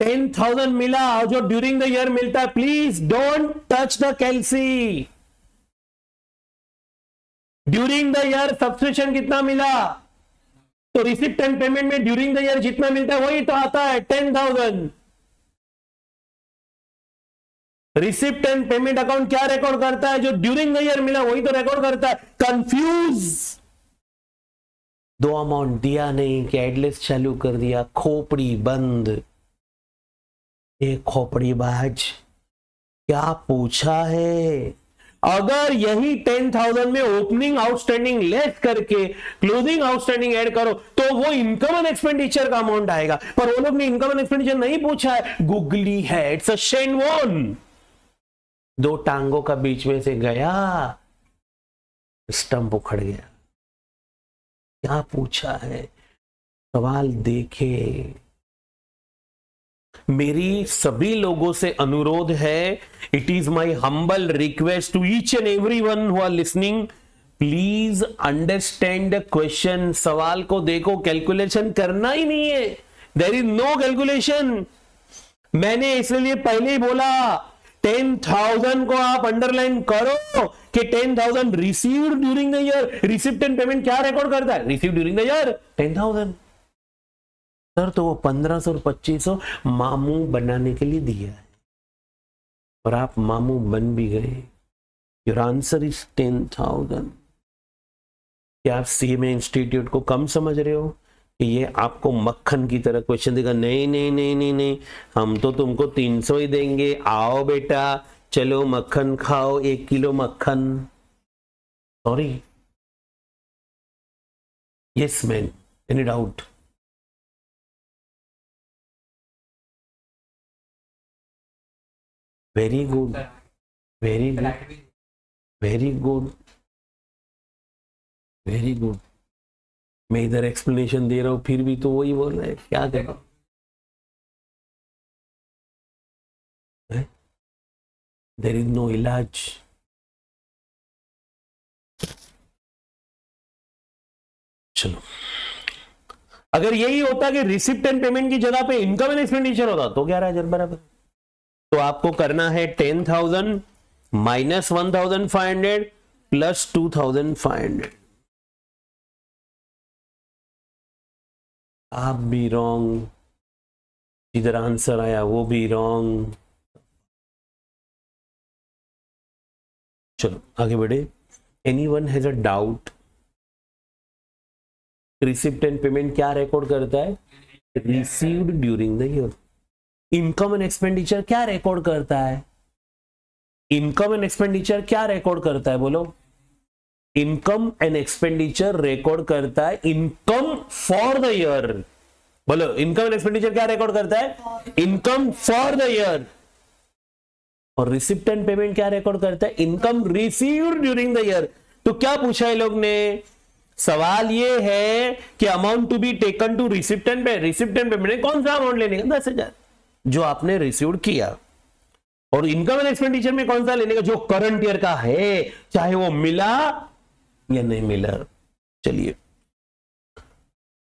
टेन थाउजेंड मिला और जो ड्यूरिंग द ईयर मिलता है please don't touch the calci during the year subscription कितना मिला तो रिसिप्ट एंड पेमेंट में ड्यूरिंग द ईयर जितना मिलता है वही तो आता है ten thousand receipt and payment account क्या रिकॉर्ड करता है जो ड्यूरिंग द ईयर मिला वही तो रिकॉर्ड करता है कंफ्यूज दो अमाउंट दिया नहीं कि एडलेस चालू कर दिया खोपड़ी बंद ये बाज क्या पूछा है अगर यही टेन थाउजेंड में ओपनिंग आउटस्टैंडिंग लेस करके क्लोजिंग आउटस्टैंडिंग ऐड करो तो वो इनकम एंड एक्सपेंडिचर का अमाउंट आएगा पर वो लोग ने इनकम एंड एक्सपेंडिचर नहीं पूछा है गुगली है इट्स अ शेनवोन दो टांगों का बीच में से गया स्टंप उखड़ गया क्या पूछा है सवाल देखे मेरी सभी लोगों से अनुरोध है it is my humble request to each and every one who are listening please understand question सवाल को देखो कैलकुलेशन करना ही नहीं है देर इज नो कैलकुलेशन मैंने इसलिए पहले ही बोला टेन थाउजेंड को आप अंडरलाइन करो कि ten thousand receive during the year receipt and payment क्या रिकॉर्ड करता है receive during the year ten thousand sir तो वो पंद्रह सौ पच्चीस सौ मामू बनाने के लिए दिया है और आप मामू बन भी गए your answer is ten thousand क्या आप सीएमए इंस्टीट्यूट को कम समझ रहे हो कि ये आपको मक्खन की तरह क्वेश्चन देगा नहीं नहीं नहीं नहीं नहीं हम तो तुमको तीन सौ ही देंगे आओ बेटा चलो मक्खन खाओ एक किलो मक्खन sorry yes man any doubt very good very good very good very good मैं इधर एक्सप्लेनेशन दे रहा हूँ फिर भी तो वही बोल रहे क्या कर रहा देर इज नो इलाज चलो अगर यही होता कि रिसिप्ट एंड पेमेंट की जगह पे इनकम एंड एक्सपेंडिचर होता तो ग्यारह हजार बराबर तो आपको करना है ten thousand minus one thousand five hundred plus two thousand five hundred आप भी रॉन्ग इधर आंसर आया वो भी रॉन्ग चलो आगे बढ़े any one has a doubt receipt and payment क्या रिकॉर्ड करता है received during the year income and expenditure क्या रिकॉर्ड करता है इनकम एंड एक्सपेंडिचर क्या रिकॉर्ड करता है बोलो इनकम एंड एक्सपेंडिचर रिकॉर्ड करता है इनकम फॉर द ईयर बोलो इनकम एंड एक्सपेंडिचर क्या रिकॉर्ड करता है इनकम फॉर द ईयर और रिसिप्ट एंड पेमेंट क्या रिकॉर्ड करता है income receive during the year तो क्या पूछा है लोग ने सवाल ये है कि amount to be taken to receipt and pay receipt and payment कौन सा अमाउंट लेने का दस हजार जो आपने रिसीव किया और इनकम एंड एक्सपेंडिचर में कौन सा लेने का जो करंट ईयर का है चाहे वो मिला या नहीं मिला चलिए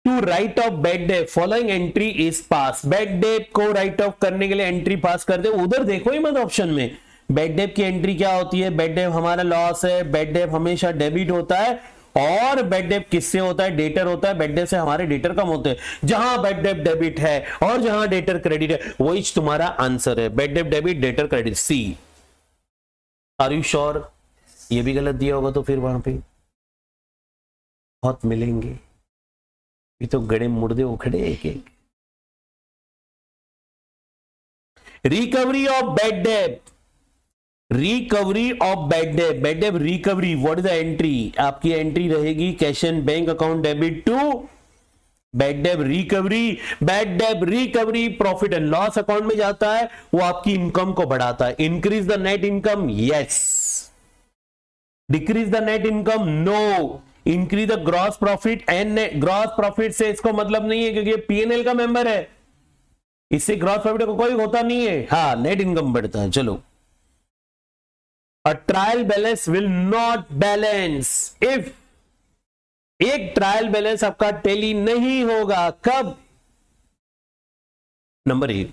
to write off bad debt following entry is pass bad debt को राइट ऑफ करने के लिए एंट्री पास कर दे उधर देखो ही मत ऑप्शन में बैड डेप की एंट्री क्या होती है बैड डेप हमारा लॉस है बैड डेप हमेशा डेबिट होता है और बैड डेप किससे होता है डेटर होता है बैड डेप से हमारे डेटर कम होते हैं जहां बैड डेप डेबिट है और जहां डेटर क्रेडिट है वही तुम्हारा आंसर है bad debt debit debtor credit see are you sure ये भी गलत दिया होगा तो फिर वहां पर बहुत मिलेंगे ये तो गड़े मुर्दे उखड़े एक एक recovery of bad debt recovery of bad debt bad debt recovery what is the entry आपकी एंट्री रहेगी cash and bank account debit to bad debt recovery bad debt recovery profit and loss account में जाता है वो आपकी income को बढ़ाता है increase the net income yes decrease the net income no increase the gross profit and gross profit से इसको मतलब नहीं है क्योंकि पीएनएल का मेंबर है इससे ग्रॉस प्रॉफिट को कोई होता नहीं है हाँ नेट इनकम बढ़ता है चलो a trial balance will not balance if एक ट्रायल बैलेंस आपका टेली नहीं होगा कब नंबर एक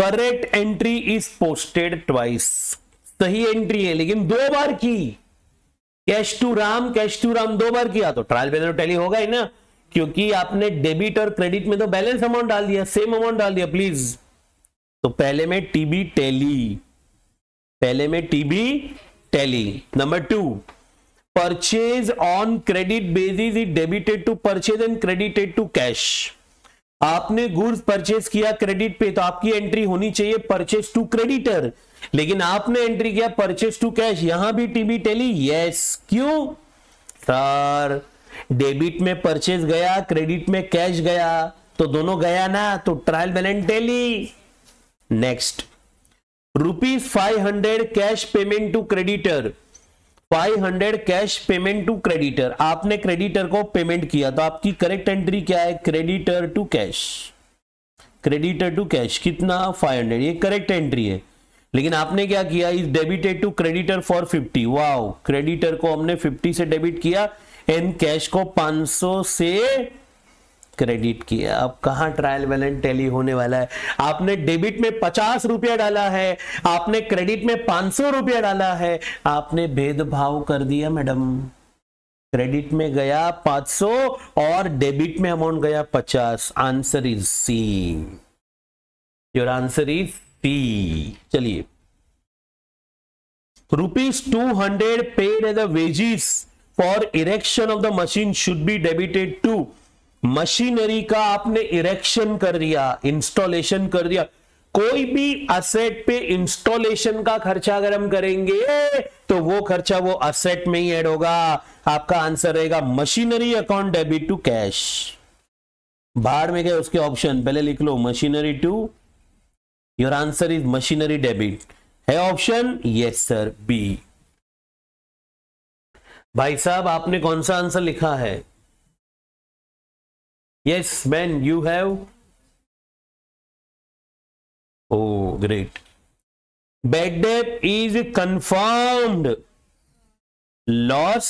correct entry is posted twice सही एंट्री है लेकिन दो बार की cash to Ram cash to Ram दो बार किया तो ट्रायल बैलेंस तो टैली होगा ही ना क्योंकि आपने डेबिट और क्रेडिट में तो बैलेंस अमाउंट डाल दिया सेम अमाउंट डाल दिया प्लीज तो पहले में टीबी टैली पहले में TB tally number two purchase on credit basis is debited to purchase and credited to cash आपने गुड्स परचेज किया क्रेडिट पे तो आपकी एंट्री होनी चाहिए परचेज टू क्रेडिटर लेकिन आपने एंट्री किया परचेस टू कैश यहां भी टीबी टेली यस क्यों सर डेबिट में परचेस गया क्रेडिट में कैश गया तो दोनों गया ना तो trial balance tally next rupees five hundred cash payment to creditor 500 cash payment to creditor आपने क्रेडिटर को पेमेंट किया तो आपकी करेक्ट एंट्री क्या है creditor to cash creditor to cash कितना 500 ये करेक्ट एंट्री है लेकिन आपने क्या किया is debited to creditor for 50 wow creditor को हमने 50 से डेबिट किया एंड कैश को 500 से क्रेडिट किया अब कहा ट्रायल बैलेंस टैली होने वाला है आपने डेबिट में पचास रुपया डाला है आपने क्रेडिट में पांच सौ रुपया डाला है आपने भेदभाव कर दिया मैडम क्रेडिट में गया पांच सौ और डेबिट में अमाउंट गया पचास answer is C your answer is T चलिए rupees two hundred paid a wages for erection of the machine should be debited to machinery का आपने इरेक्शन कर दिया इंस्टॉलेशन कर दिया कोई भी असेट पे इंस्टॉलेशन का खर्चा अगर हम करेंगे तो वो खर्चा वो असेट में ही ऐड होगा आपका आंसर रहेगा machinery account debit to cash बाहर में गए उसके ऑप्शन पहले लिख लो machinery to your answer is machinery debit है ऑप्शन यस सर बी भाई साहब आपने कौन सा आंसर लिखा है yes man you have oh great bad debt is confirmed loss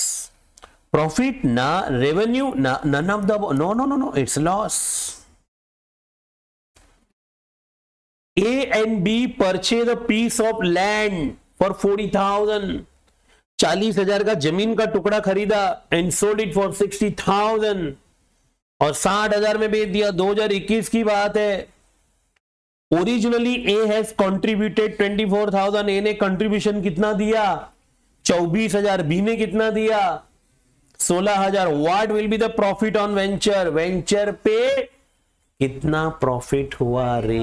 profit ना रेवेन्यू ना none of the no no no no it's loss A and B purchase a piece of land for forty thousand चालीस हजार का जमीन का टुकड़ा खरीदा and sold it for sixty thousand और साठ हजार में बेच दिया 2021 की बात है originally A has contributed 24,000 A ने कंट्रीब्यूशन कितना दिया चौबीस हजार बी ने कितना दिया सोलह हजार what will be the profit on venture venture पे कितना प्रॉफिट हुआ रे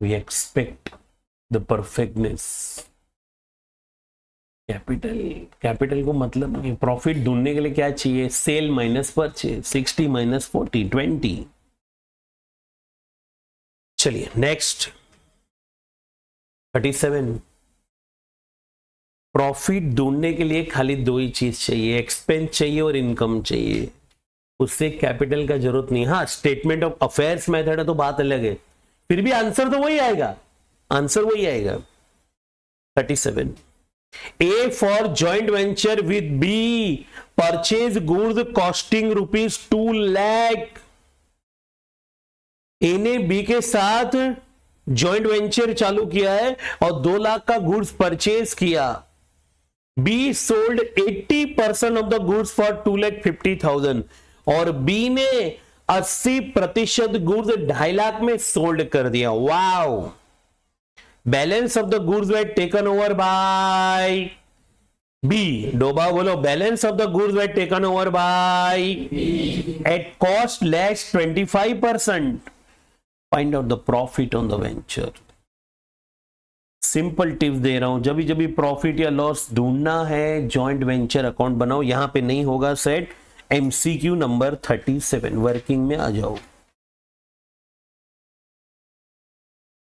we expect the perfectness capital capital को मतलब प्रॉफिट ढूंढने के लिए क्या चाहिए sale minus purchase sixty minus forty twenty चलिए नेक्स्ट थर्टी सेवन प्रॉफिट ढूंढने के लिए खाली दो ही चीज चाहिए एक्सपेंस चाहिए और इनकम चाहिए उससे कैपिटल का जरूरत नहीं हाँ स्टेटमेंट ऑफ अफेयर्स मेथड है तो बात अलग है फिर भी आंसर तो वही आएगा आंसर वही आएगा 37 A for joint venture with B purchase goods costing rupees two lakh A ने बी के साथ जॉइंट वेंचर चालू किया है और दो लाख का गुड्स परचेज किया B sold 80 percent of the goods for two lakh fifty thousand और बी ने अस्सी प्रतिशत गुड्स ढाई लाख में सोल्ड कर दिया wow balance of the goods were taken over by B डोबा बोलो balance of the goods were taken over by at cost less twenty five percent find out the profit on the venture simple tips दे रहा हूं जब भी जब भी profit या loss ढूंढना है जॉइंट वेंचर अकाउंट बनाओ यहां पे नहीं होगा set MCQ number thirty seven working में आ जाओ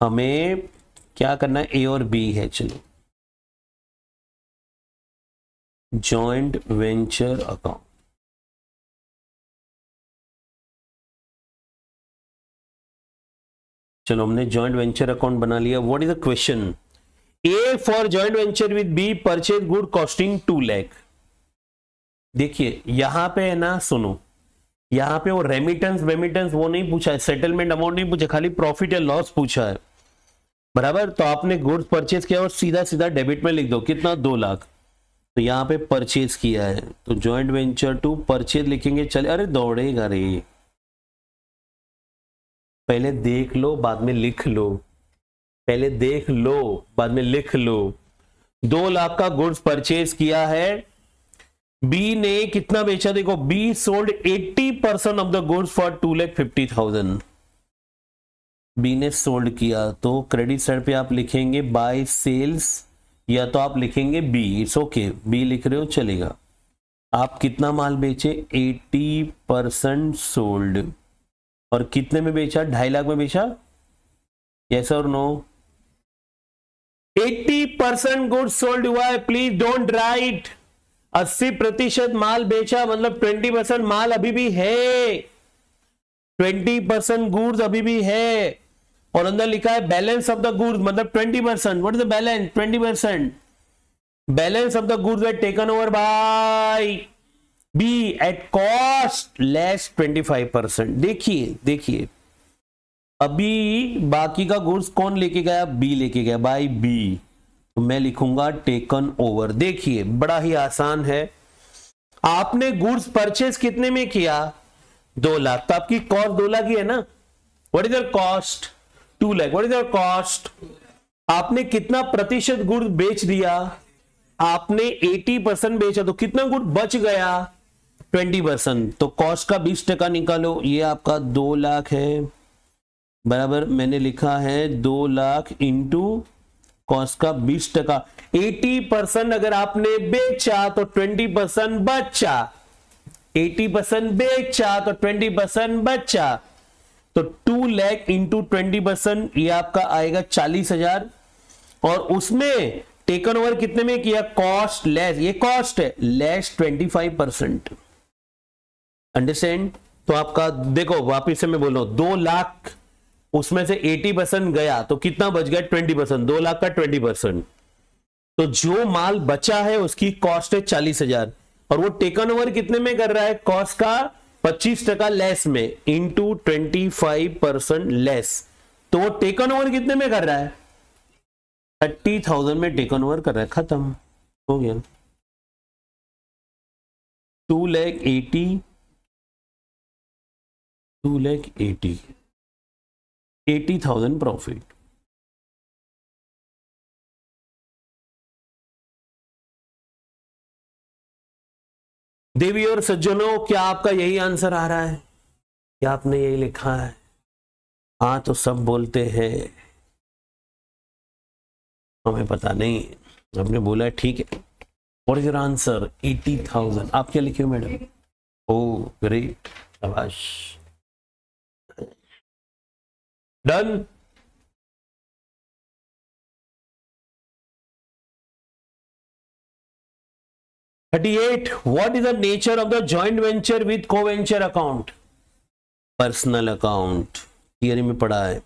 हमें क्या करना है ए और बी है चलो जॉइंट वेंचर अकाउंट चलो हमने जॉइंट वेंचर अकाउंट बना लिया what is the question A for joint venture with B purchase good costing two lakh देखिए यहां पे है ना सुनो यहां पे वो रेमिटेंस वेमिटेंस वो नहीं पूछा है सेटलमेंट अमाउंट नहीं पूछा खाली प्रॉफिट या लॉस पूछा है बराबर तो आपने गुड्स परचेज किया और सीधा सीधा डेबिट में लिख दो कितना दो लाख तो यहाँ पे परचेज किया है तो ज्वाइंट वेंचर टू परचेज लिखेंगे चले अरे दौड़ेगा रे पहले देख लो बाद में लिख लो पहले देख लो बाद में लिख लो दो लाख का गुड्स परचेज किया है बी ने कितना बेचा देखो B sold 80 percent of the goods for two lakh fifty thousand B ने सोल्ड किया तो क्रेडिट साइड पे आप लिखेंगे बाय सेल्स या तो आप लिखेंगे बी इट्स ओके बी लिख रहे हो चलेगा आप कितना माल बेचे 80 परसेंट सोल्ड और कितने में बेचा ढाई लाख में बेचा यस और नो 80 परसेंट गुड्स सोल्ड हुआ है प्लीज डोंट राइट अस्सी प्रतिशत माल बेचा मतलब ट्वेंटी परसेंट माल अभी भी है ट्वेंटी परसेंट गुड्स अभी भी है और अंदर लिखा है बैलेंस ऑफ द गुड्स मतलब twenty percent what is balance twenty percent balance of the goods were taken over by B at cost less twenty five percent देखिए देखिए अभी बाकी का गुड्स कौन लेके गया बी लेके गया बाई बी तो मैं लिखूंगा टेकन ओवर देखिए बड़ा ही आसान है आपने गुड्स परचेस कितने में किया दो लाख तो आपकी कॉस्ट दो लाख ही है ना what is your cost two lakh what is your cost आपने कितना प्रतिशत गुड़ बेच दिया आपने 80 परसेंट बेचा तो कितना गुड़ बच गया 20 परसेंट तो कॉस्ट का 20 टका निकालो ये आपका दो लाख है बराबर मैंने लिखा है दो लाख इंटू कॉस्ट का बीस टका एटी परसेंट अगर आपने बेचा तो ट्वेंटी परसेंट बचा एटी परसेंट बेचा तो ट्वेंटी परसेंट बचा तो two lakh into twenty percent ये आपका आएगा चालीस हजार और उसमें टेकन ओवर कितने में किया कॉस्ट लेस ये कॉस्ट है less twenty five percent understand तो आपका देखो वापिस से मैं बोल रहा हूं दो लाख उसमें से 80 परसेंट गया तो कितना बच गया 20 परसेंट दो लाख का 20 परसेंट तो जो माल बचा है उसकी कॉस्ट है चालीस हजार और वो टेकन ओवर कितने में कर रहा है कॉस्ट का पच्चीस टका लेस में into twenty five percent less तो वो टेकन ओवर कितने में कर रहा है थर्टी थाउजेंड में टेकन ओवर कर रहा है खत्म हो गया two lakh eighty two lakh eighty eighty thousand profit देवी और सज्जनों क्या आपका यही आंसर आ रहा है क्या आपने यही लिखा है हाँ तो सब बोलते हैं हमें पता नहीं आपने बोला ठीक है और योर आंसर एटी थाउजेंड आप क्या लिखे हो मैडम ओ oh, ग्रेट शाबाश done thirty eight what is the nature of the joint venture with co venture account personal account theory में पढ़ा है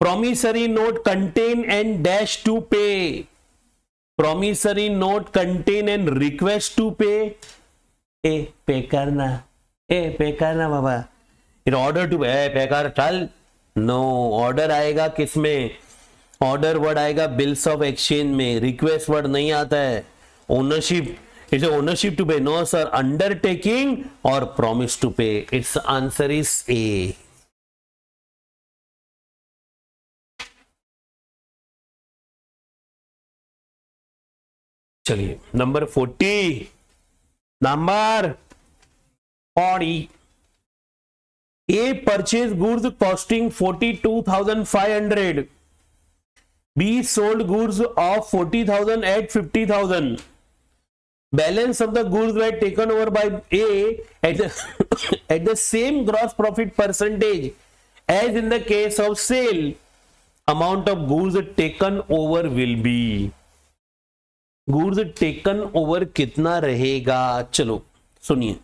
promissory note contain and dash to pay promissory note contain and request to pay A pay करना ए pay करना बाबा in order to ए pay कर चल नो ऑर्डर आएगा किसमें ऑर्डर वर्ड आएगा बिल्स ऑफ एक्सचेंज में रिक्वेस्ट वर्ड नहीं आता है ownership is ownership to pay no sir undertaking और promise to pay it's answer is A चलिए number forty number forty A purchase goods costing forty two thousand five hundred B sold goods of forty thousand at fifty thousand balance of the goods were taken over by A at the same gross profit percentage as in the case of sale amount of goods taken over will be goods taken over कितना रहेगा चलो सुनिए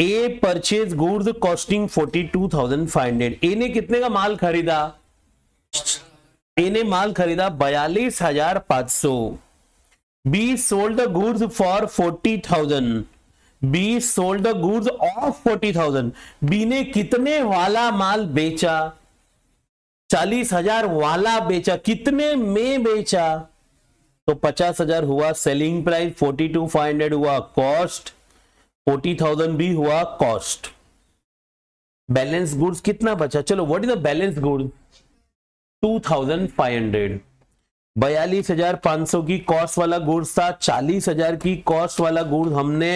A purchase goods costing forty two thousand five hundred A ने कितने का माल खरीदा ए ने माल खरीदा बयालीस हजार पांच सौ B sold the goods for forty thousand B sold the goods of forty thousand B ने कितने वाला माल बेचा चालीस हजार वाला बेचा कितने में बेचा तो पचास हजार हुआ selling price forty two five hundred हुआ कॉस्ट फोर्टी थाउजेंड भी हुआ कॉस्ट बैलेंस गुड्स कितना बचा चलो what is the balance goods two thousand five hundred बयालीस हजार पांच सौ की कॉस्ट वाला गुड्स था चालीस हजार की कॉस्ट वाला गुड्स हमने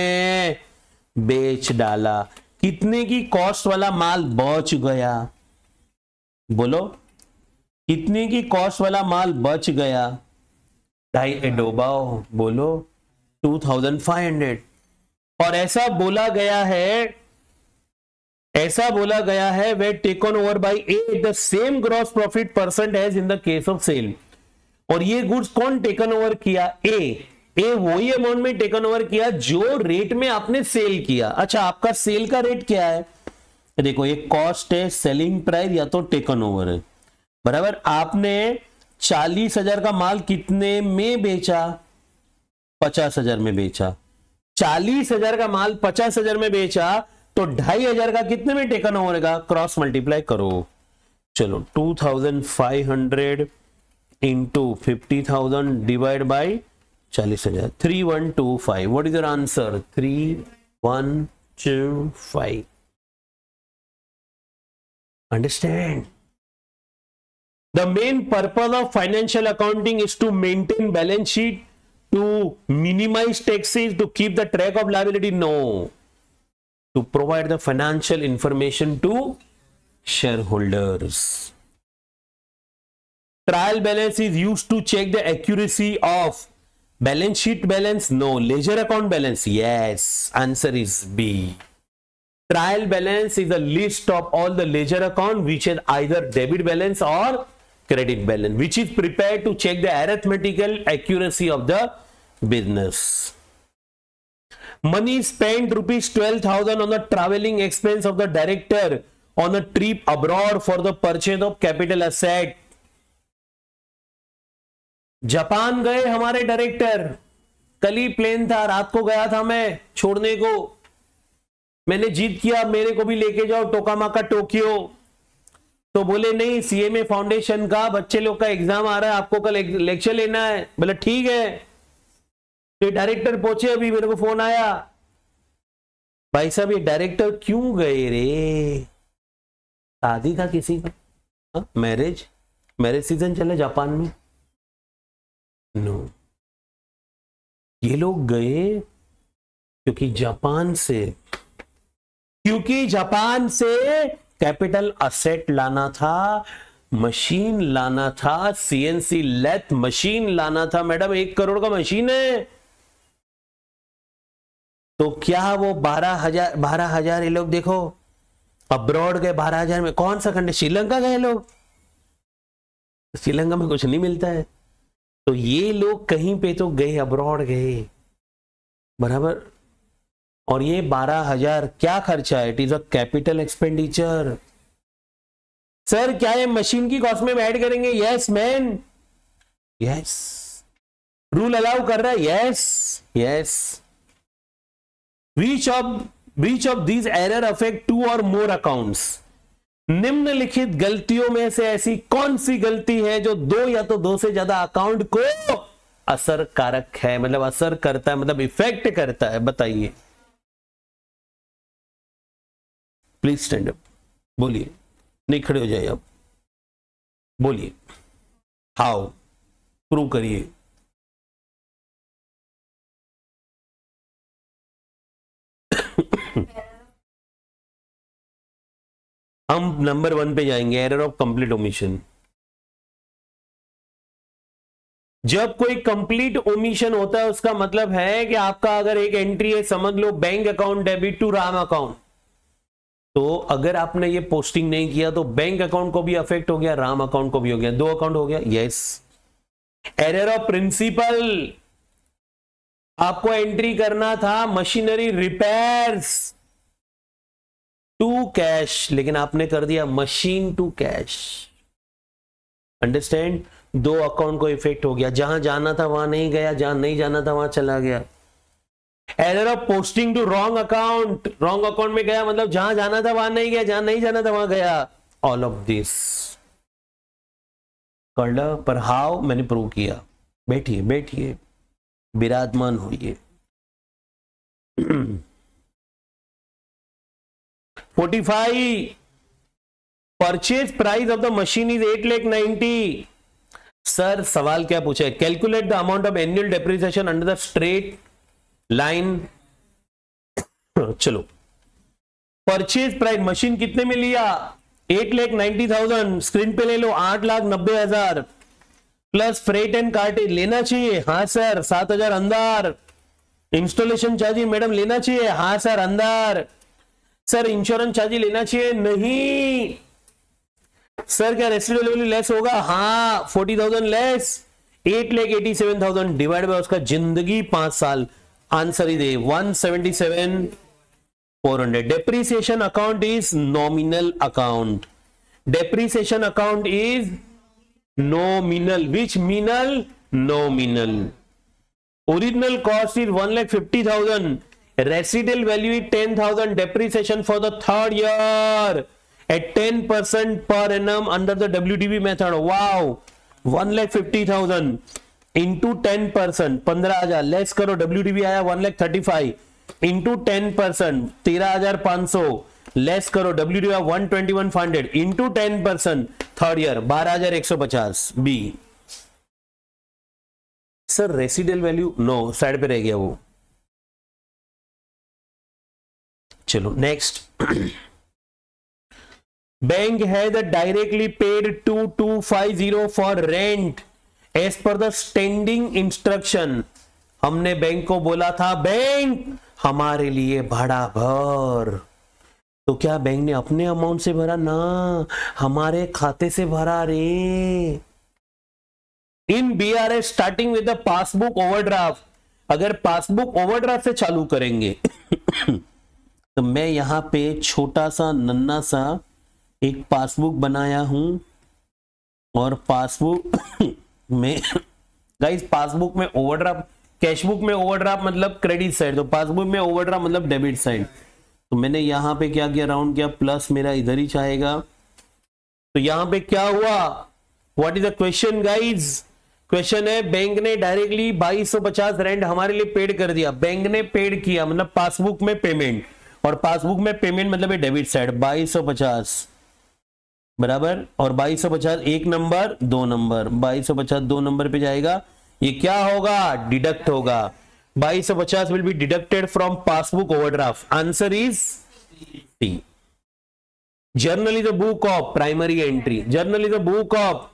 बेच डाला कितने की कॉस्ट वाला माल बच गया बोलो कितने की कॉस्ट वाला माल बच गया ढाई एडोबाओ बोलो टू थाउजेंड फाइव हंड्रेड और ऐसा बोला गया है ऐसा बोला गया है were taken over by A the same gross profit percent as in the case of sale और ये गुड्स कौन टेकन ओवर किया ए ए वही अमाउंट में टेकन ओवर किया जो रेट में आपने सेल किया अच्छा आपका सेल का रेट क्या है देखो ये कॉस्ट है सेलिंग प्राइस या तो टेकन ओवर है बराबर आपने चालीस हजार का माल कितने में बेचा पचास हजार में बेचा चालीस हजार का माल पचास हजार में बेचा तो ढाई हजार का कितने में टेकन होगा क्रॉस मल्टीप्लाई करो चलो two thousand five hundred into fifty thousand divide by चालीस हजार three one two five what is your answer three one two five understand the main purpose of financial accounting is to maintain balance sheet to minimize taxes to keep the track of liability no to provide the financial information to shareholders trial balance is used to check the accuracy of balance sheet balance no ledger account balance yes answer is b trial balance is a list of all the ledger account which has either debit balance or credit balance which is prepared to check the arithmetical accuracy of the business money spent rupees 12000 on the travelling expense of the director on a trip abroad for the purchase of capital asset japan gaye hamare director kal hi plane tha raat ko gaya tha main chhodne ko maine jeet kiya mere ko bhi leke jao टोकामा का Tokyo तो बोले नहीं CMA foundation का बच्चे लोग का exam आ रहा है आपको कल लेक्चर लेना है बोले ठीक है तो ये डायरेक्टर पहुंचे अभी मेरे को फोन आया भाई साहब ये डायरेक्टर क्यों गए रे शादी का किसी का मैरिज मैरिज सीजन चले जापान में नो no. ये लोग गए क्योंकि जापान से क्योंकि जापान से कैपिटल असेट लाना था मशीन लाना था सीएनसी लेथ मशीन लाना था मैडम एक करोड़ का मशीन है तो क्या वो बारह हजार बारह हजार ये लोग देखो अब्रॉड गए बारह हजार में कौन सा कंट्री श्रीलंका गए लोग श्रीलंका में कुछ नहीं मिलता है तो ये लोग कहीं पे तो गए अब्रॉड गए बराबर और ये बारह हजार क्या खर्चा है it is a capital expenditure sir क्या ये मशीन की कॉस्ट में ऐड करेंगे yes man yes rule allow कर रहा है yes yes breach of breach of these error affect two or more accounts निम्नलिखित गलतियों में से ऐसी कौन सी गलती है जो दो या तो दो से ज्यादा अकाउंट को असर कारक है मतलब असर करता है मतलब इफेक्ट करता है बताइए प्लीज स्टैंड अप बोलिए नहीं खड़े हो जाइए आप बोलिए हाउ प्रूव करिए हम नंबर वन पे जाएंगे एरर ऑफ कंप्लीट ओमिशन जब कोई कंप्लीट ओमिशन होता है उसका मतलब है कि आपका अगर एक एंट्री है समझ लो bank account debit to Ram account तो अगर आपने ये पोस्टिंग नहीं किया तो बैंक अकाउंट को भी अफेक्ट हो गया राम अकाउंट को भी हो गया दो अकाउंट हो गया यस एरर ऑफ प्रिंसिपल आपको एंट्री करना था मशीनरी रिपेयर्स टू कैश लेकिन आपने कर दिया मशीन टू कैश अंडरस्टैंड दो अकाउंट को इफेक्ट हो गया जहां जाना था वहां नहीं गया जहां नहीं जाना था वहां चला गया error of posting to wrong account wrong account में गया मतलब जहां जाना था वहां नहीं गया जहां नहीं जाना था वहां गया ऑल ऑफ दिस कर्ला पर हाउ मैंने प्रूव किया बैठिए बैठिए विराजमान होइए 45 purchase price of the machine is at lakh ninety sir सवाल क्या पूछा है calculate the amount of annual depreciation under the straight line चलो परचेज प्राइस मशीन कितने में लिया at lakh ninety thousand screen पे ले लो आठ लाख नब्बे हजार प्लस फ्रेट एंड कार्टेज लेना चाहिए हाँ सर सात हजार अंदर इंस्टॉलेशन चार्जेस मैडम लेना चाहिए हाँ सर अंदर सर इंश्योरेंस चार्ज लेना चाहिए नहीं सर क्या रेसिडेंट लेस होगा हाँ forty thousand less at lakh eighty seven thousand divide by उसका जिंदगी पांच साल answer is a 177 400 depreciation account is nominal account depreciation account is nominal which minal nominal original cost is 1 lakh 50000 residual value is 10000 depreciation for the third year at 10% per annum under the wdb method wow 1 lakh 50000 into ten percent पंद्रह हजार less करो W आया one lakh thirty five into ten percent तेरह हजार पांच सौ less करो W D one twenty one hundred into ten percent third year बारह हजार एक सौ पचास B sir residual value no side पे रह गया वो चलो next bank has directly paid two two five zero for rent as per the standing instruction हमने बैंक को बोला था बैंक हमारे लिए भाड़ा भर तो क्या बैंक ने अपने अमाउंट से भरा ना हमारे खाते से भरा रे in B R S starting with passbook overdraft अगर पासबुक ओवरड्राफ्ट से चालू करेंगे तो मैं यहाँ पे छोटा सा नन्ना सा एक पासबुक बनाया हूं और पासबुक में गाइज पासबुक में ओवरड्राफ्ट कैशबुक में ओवरड्राफ्ट मतलब क्रेडिट साइड तो पासबुक में ओवरड्राफ्ट मतलब डेबिट साइड तो मैंने यहां पे क्या किया राउंड किया प्लस मेरा इधर ही चाहेगा तो यहां पे क्या हुआ what is the question guys question है बैंक ने डायरेक्टली 2250 रेंट हमारे लिए पेड कर दिया बैंक ने पेड किया मतलब पासबुक में पेमेंट और पासबुक में पेमेंट मतलब डेबिट साइड 2250 बराबर और बाईस एक नंबर दो नंबर बाईस दो नंबर पे जाएगा ये क्या होगा डिडक्ट होगा 2250 सौ पचास will be deducted from passbook overdraft answer is T journal is a book of primary entry journal is a book of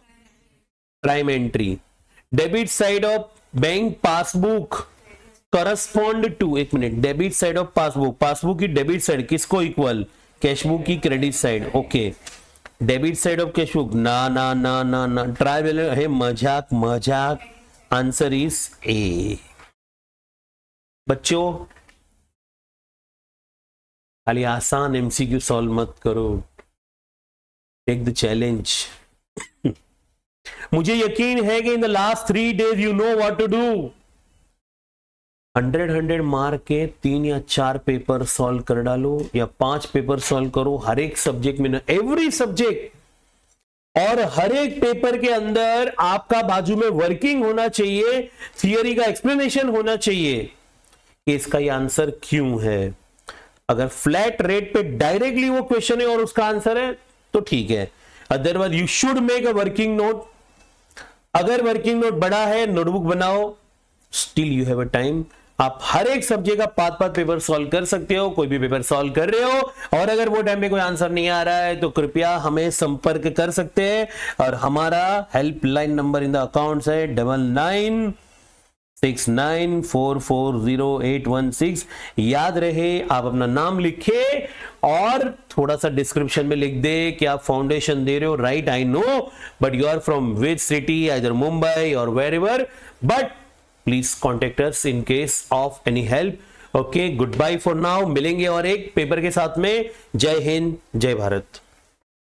prime entry debit side of bank passbook correspond to एक minute debit side of passbook passbook की debit side किसको equal cashbook की credit side okay okay. Debit side of cashbook ना ना ना ना ना ના ટ્રાય વેલ્યુ मजाक મજાક आंसर इज ए बच्चों खाली आसान एमसीक्यू सॉल्व मत करो टेक द चैलेंज मुझे यकीन है कि in the last three days you know what to do hundred hundred mark के तीन या चार पेपर सॉल्व कर डालो या पांच पेपर सॉल्व करो हर एक सब्जेक्ट में एवरी सब्जेक्ट और हर एक पेपर के अंदर आपका बाजू में वर्किंग होना चाहिए थियोरी का एक्सप्लेनेशन होना चाहिए कि इसका ये आंसर क्यों है अगर फ्लैट रेट पे डायरेक्टली वो क्वेश्चन है और उसका आंसर है तो ठीक है otherwise you should make a working note अगर वर्किंग नोट बड़ा है नोटबुक बनाओ still you have a time आप हर एक सब्जेक्ट का पात पात पेपर सॉल्व कर सकते हो कोई भी पेपर सॉल्व कर रहे हो और अगर वो टाइम पे कोई आंसर नहीं आ रहा है तो कृपया हमें संपर्क कर सकते हैं और हमारा helpline number in the account है double nine six nine four four zero eight one six याद रहे आप अपना नाम लिखे और थोड़ा सा डिस्क्रिप्शन में लिख दे कि आप फाउंडेशन दे रहे हो right I know but you are from which city either Mumbai or wherever but please contact us in case of any help okay good bye for now मिलेंगे और एक पेपर के साथ में जय हिंद जय भारत